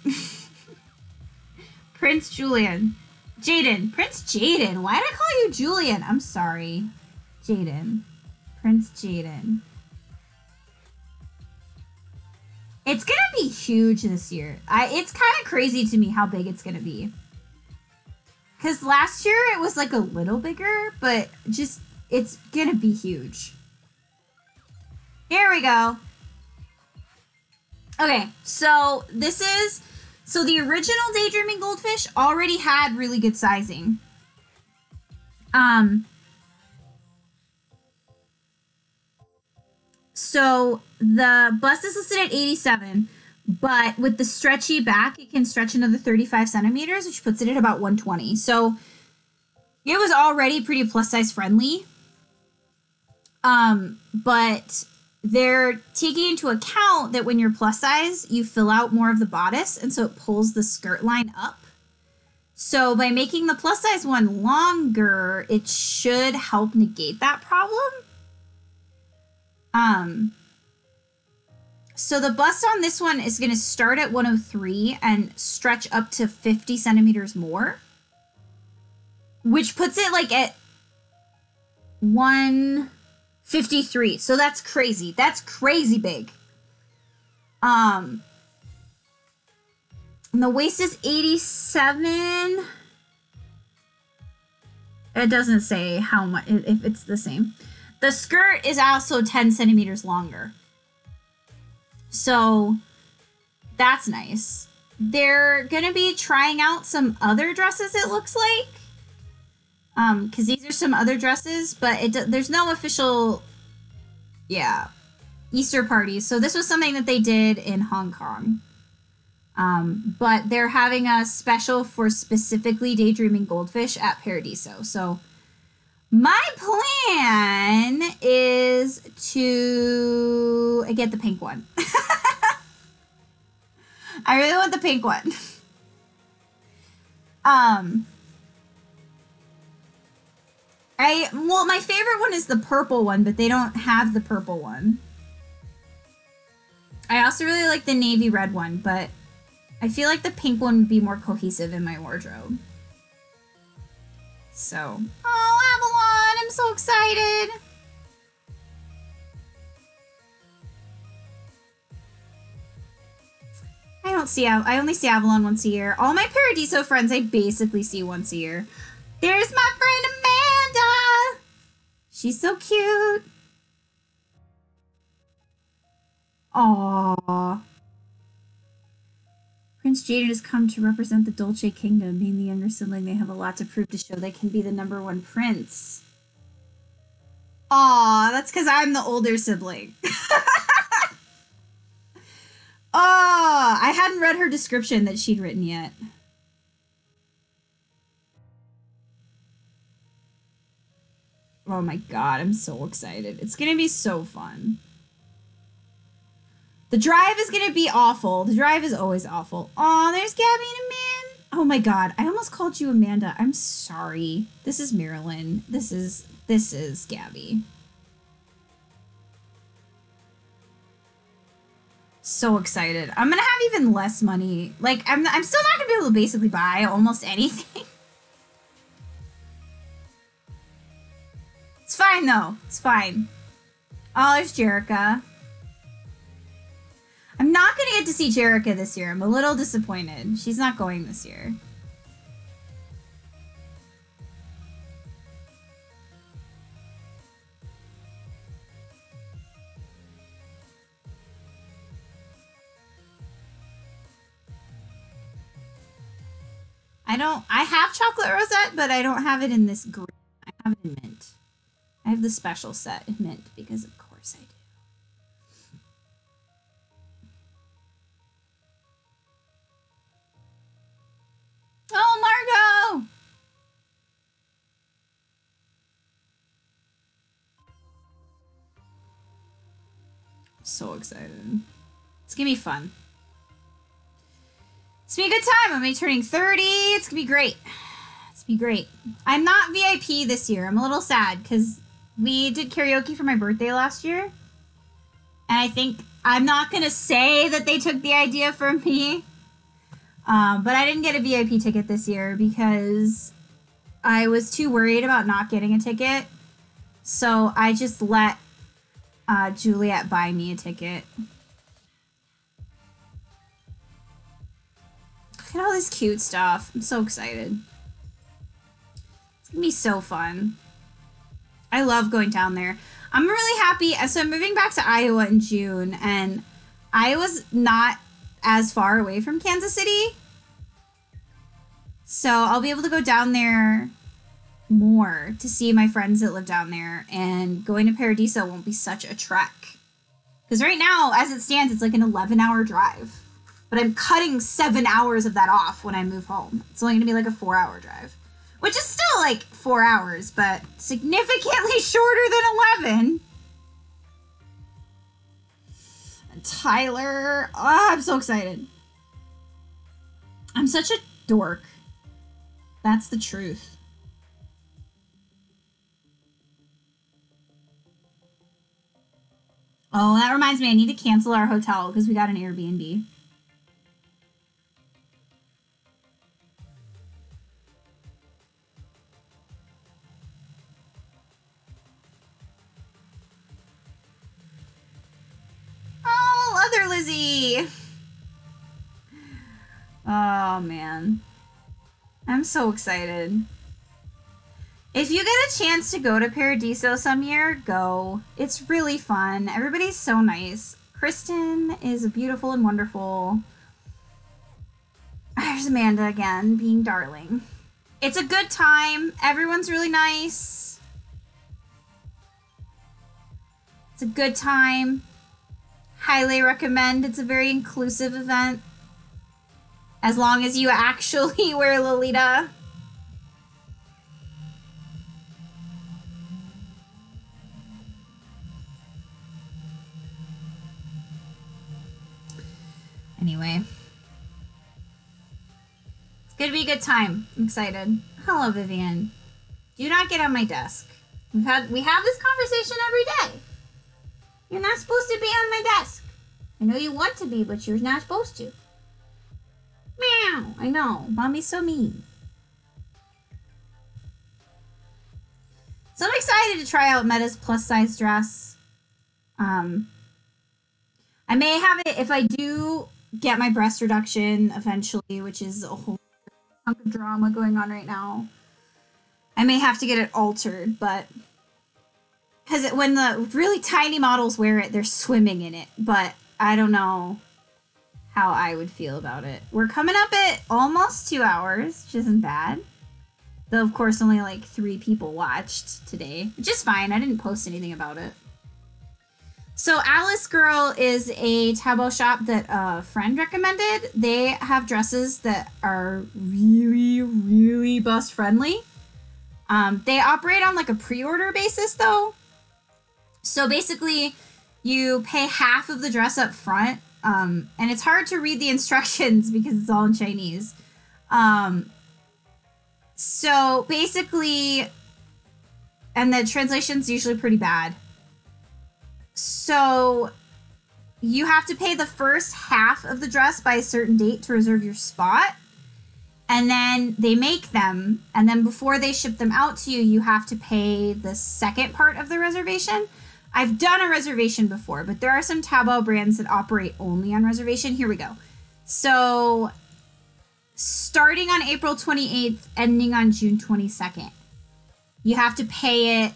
Prince Julian. Jaden. Prince Jaden. Why did I call you Julian? I'm sorry. Jaden. Prince Jaden. It's gonna be huge this year. I it's kind of crazy to me how big it's gonna be. Cause last year it was like a little bigger, but just it's gonna be huge. Here we go. Okay, so this is so the original Daydreaming Goldfish already had really good sizing. Um So the bust is listed at 87, but with the stretchy back, it can stretch another 35 centimeters, which puts it at about 120. So it was already pretty plus size friendly. Um, but they're taking into account that when you're plus size, you fill out more of the bodice, and so it pulls the skirt line up. So by making the plus size one longer, it should help negate that problem. Um, so the bust on this one is going to start at 103 and stretch up to 50 centimeters more, which puts it like at 153. So that's crazy. That's crazy big. Um, and the waist is 87. It doesn't say how much, if it's the same. The skirt is also 10 centimeters longer. So that's nice. They're going to be trying out some other dresses, it looks like. Um, because these are some other dresses, but it there's no official, yeah, Easter parties. So this was something that they did in Hong Kong. Um, but they're having a special for specifically daydreaming goldfish at Paradiso. So my plan is to get the pink one. I really want the pink one. Um I well my favorite one is the purple one, but they don't have the purple one. I also really like the navy red one, but I feel like the pink one would be more cohesive in my wardrobe. So, oh, Avalon, I'm so excited. I don't see, I only see Avalon once a year. All my Paradiso friends I basically see once a year. There's my friend Amanda. She's so cute. Aww. Prince Jaden has come to represent the Dolce Kingdom. Being the younger sibling, they have a lot to prove to show they can be the number one prince. Aw, that's because I'm the older sibling. oh, I hadn't read her description that she'd written yet. Oh my god, I'm so excited. It's gonna be so fun. The drive is gonna be awful. The drive is always awful. Oh, there's Gabby and Amanda. Oh my god, I almost called you Amanda. I'm sorry. This is Marilyn. This is this is Gabby. So excited. I'm gonna have even less money. Like I'm I'm still not gonna be able to basically buy almost anything. It's fine though. It's fine. Oh, there's Jerica. I'm not gonna get to see Jerica this year. I'm a little disappointed. She's not going this year. I don't. I have chocolate rosette, but I don't have it in this green. I have it in mint. I have the special set in mint because, of course, I do. Oh, Margot! So excited. It's gonna be fun. It's gonna be a good time. I'm gonna be turning 30. It's gonna be great. It's gonna be great. I'm not VIP this year. I'm a little sad because we did karaoke for my birthday last year. And I think I'm not gonna say that they took the idea from me. Um, but I didn't get a VIP ticket this year because I was too worried about not getting a ticket. So I just let uh, Juliet buy me a ticket. Look at all this cute stuff. I'm so excited. It's gonna be so fun. I love going down there. I'm really happy. So I'm moving back to Iowa in June, and I was not as far away from Kansas City. So I'll be able to go down there more to see my friends that live down there, and going to Paradiso won't be such a trek. Because right now, as it stands, it's like an 11 hour drive. But I'm cutting seven hours of that off when I move home. It's only going to be like a four hour drive which is still like four hours, but significantly shorter than 11. Tyler, oh, I'm so excited. I'm such a dork. That's the truth. Oh, that reminds me, I need to cancel our hotel because we got an Airbnb. Other Lizzie. Oh, man. I'm so excited. If you get a chance to go to Paradiso some year, go. It's really fun. Everybody's so nice. Kristen is beautiful and wonderful. There's Amanda again, being darling. It's a good time. Everyone's really nice. It's a good time. Highly recommend. It's a very inclusive event. As long as you actually wear Lolita. Anyway. It's gonna be a good time. I'm excited. Hello, Vivian. Do not get on my desk. We've had we have this conversation every day. You're not supposed to be on my desk. I know you want to be, but you're not supposed to. Meow. I know. Mommy's so mean. So I'm excited to try out Meta's plus size dress. Um, I may have it if I do get my breast reduction eventually, which is a whole chunk of drama going on right now. I may have to get it altered, but because when the really tiny models wear it, they're swimming in it. But I don't know how I would feel about it. We're coming up at almost two hours, which isn't bad. Though, of course, only like three people watched today, which is fine. I didn't post anything about it. So, Alice Girl is a Taobao shop that a friend recommended. They have dresses that are really, really bust friendly. Um, they operate on like a pre order basis though. So, basically, you pay half of the dress up front. Um, and it's hard to read the instructions because it's all in Chinese. Um, so basically, and the translation's usually pretty bad. So you have to pay the first half of the dress by a certain date to reserve your spot. And then they make them. And then before they ship them out to you, you have to pay the second part of the reservation. I've done a reservation before, but there are some Taobao brands that operate only on reservation. Here we go. So starting on April 28th, ending on June 22nd. You have to pay it.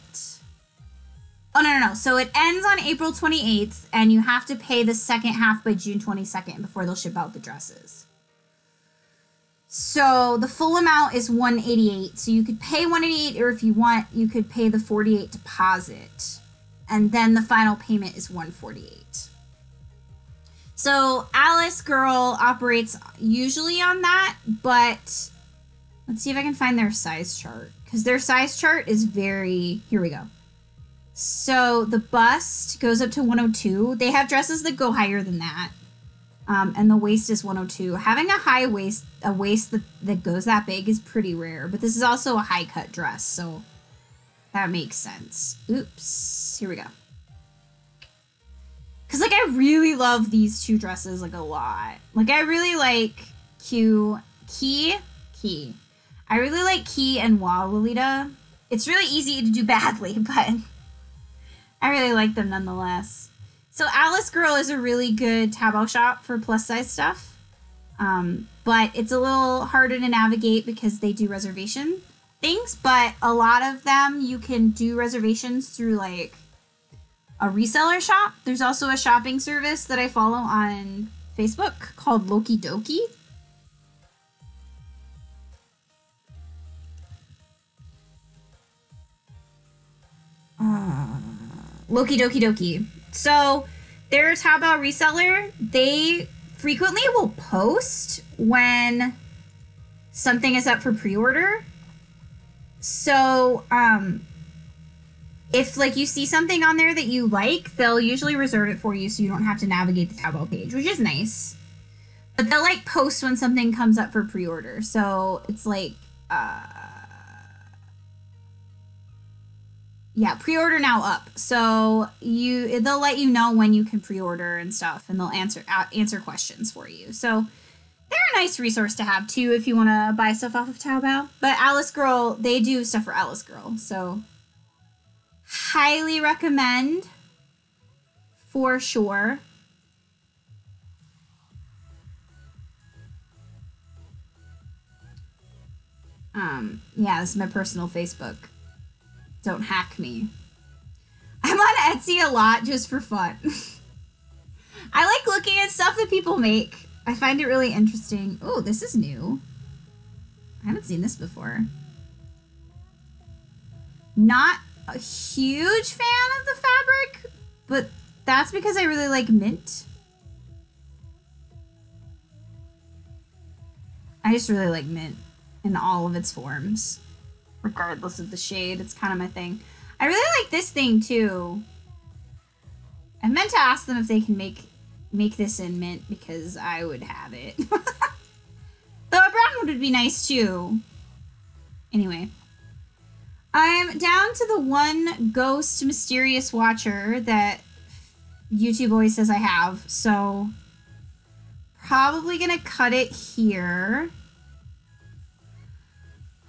Oh, no, no, no. So it ends on April 28th, and you have to pay the second half by June 22nd before they'll ship out the dresses. So the full amount is 188. So you could pay 188, or if you want, you could pay the 48 deposit. And then the final payment is 148. So Alice Girl operates usually on that, but let's see if I can find their size chart because their size chart is very. Here we go. So the bust goes up to 102. They have dresses that go higher than that. Um, and the waist is 102. Having a high waist, a waist that, that goes that big is pretty rare, but this is also a high cut dress, so that makes sense. Oops, here we go. Cause like I really love these two dresses like a lot. Like I really like Q Key Key. I really like Qi and Wa Lolita. It's really easy to do badly, but I really like them nonetheless. So Alice Girl is a really good Taobao shop for plus size stuff. Um, but it's a little harder to navigate because they do reservation things, but a lot of them you can do reservations through like a reseller shop. There's also a shopping service that I follow on Facebook called Loki Doki. Uh, Loki Doki Doki. So they're a Taobao reseller. They frequently will post when something is up for pre-order. So um, if like you see something on there that you like, they'll usually reserve it for you so you don't have to navigate the Taobao page, which is nice. But they'll like post when something comes up for pre-order. So it's like uh yeah, pre-order now up. So you they'll let you know when you can pre-order and stuff and they'll answer answer questions for you. So they're a nice resource to have too if you want to buy stuff off of Taobao. But Alice Girl, they do stuff for Alice Girl. So highly recommend for sure. Um, yeah, this is my personal Facebook. Don't hack me. I'm on Etsy a lot just for fun. I like looking at stuff that people make. I find it really interesting. Oh, this is new. I haven't seen this before. Not a huge fan of the fabric, but that's because I really like mint. I just really like mint in all of its forms, regardless of the shade. It's kind of my thing. I really like this thing too. I meant to ask them if they can make make this in mint because I would have it. Though a brown one would be nice too. Anyway. I'm down to the one ghost mysterious watcher that YouTube always says I have. So probably gonna cut it here.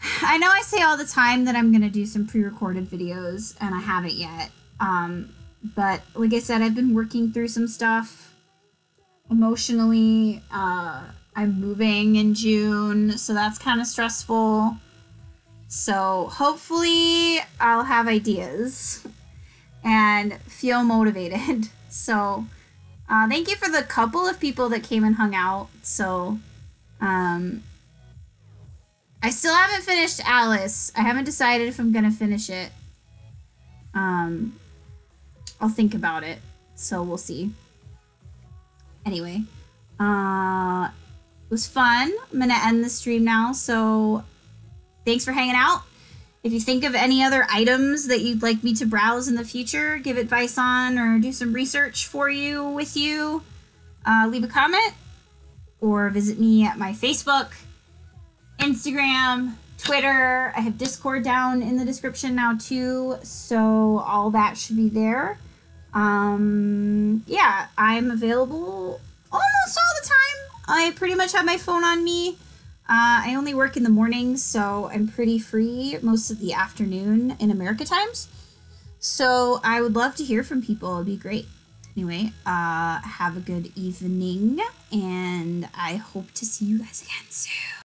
I know I say all the time that I'm gonna do some pre-recorded videos and I haven't yet. Um, but like I said, I've been working through some stuff emotionally. Uh, I'm moving in June, so that's kind of stressful. So hopefully I'll have ideas and feel motivated. So uh, thank you for the couple of people that came and hung out. So um, I still haven't finished Alice. I haven't decided if I'm gonna finish it. Um, I'll think about it. So we'll see. Anyway, uh, it was fun. I'm gonna end the stream now. So thanks for hanging out. If you think of any other items that you'd like me to browse in the future, give advice on, or do some research for you with you, uh, leave a comment or visit me at my Facebook, Instagram, Twitter. I have Discord down in the description now too, so all that should be there. Um, yeah, I'm available almost all the time. I pretty much have my phone on me. Uh, I only work in the mornings, so I'm pretty free most of the afternoon in America times. So I would love to hear from people. It'd be great. Anyway, uh, have a good evening, and I hope to see you guys again soon.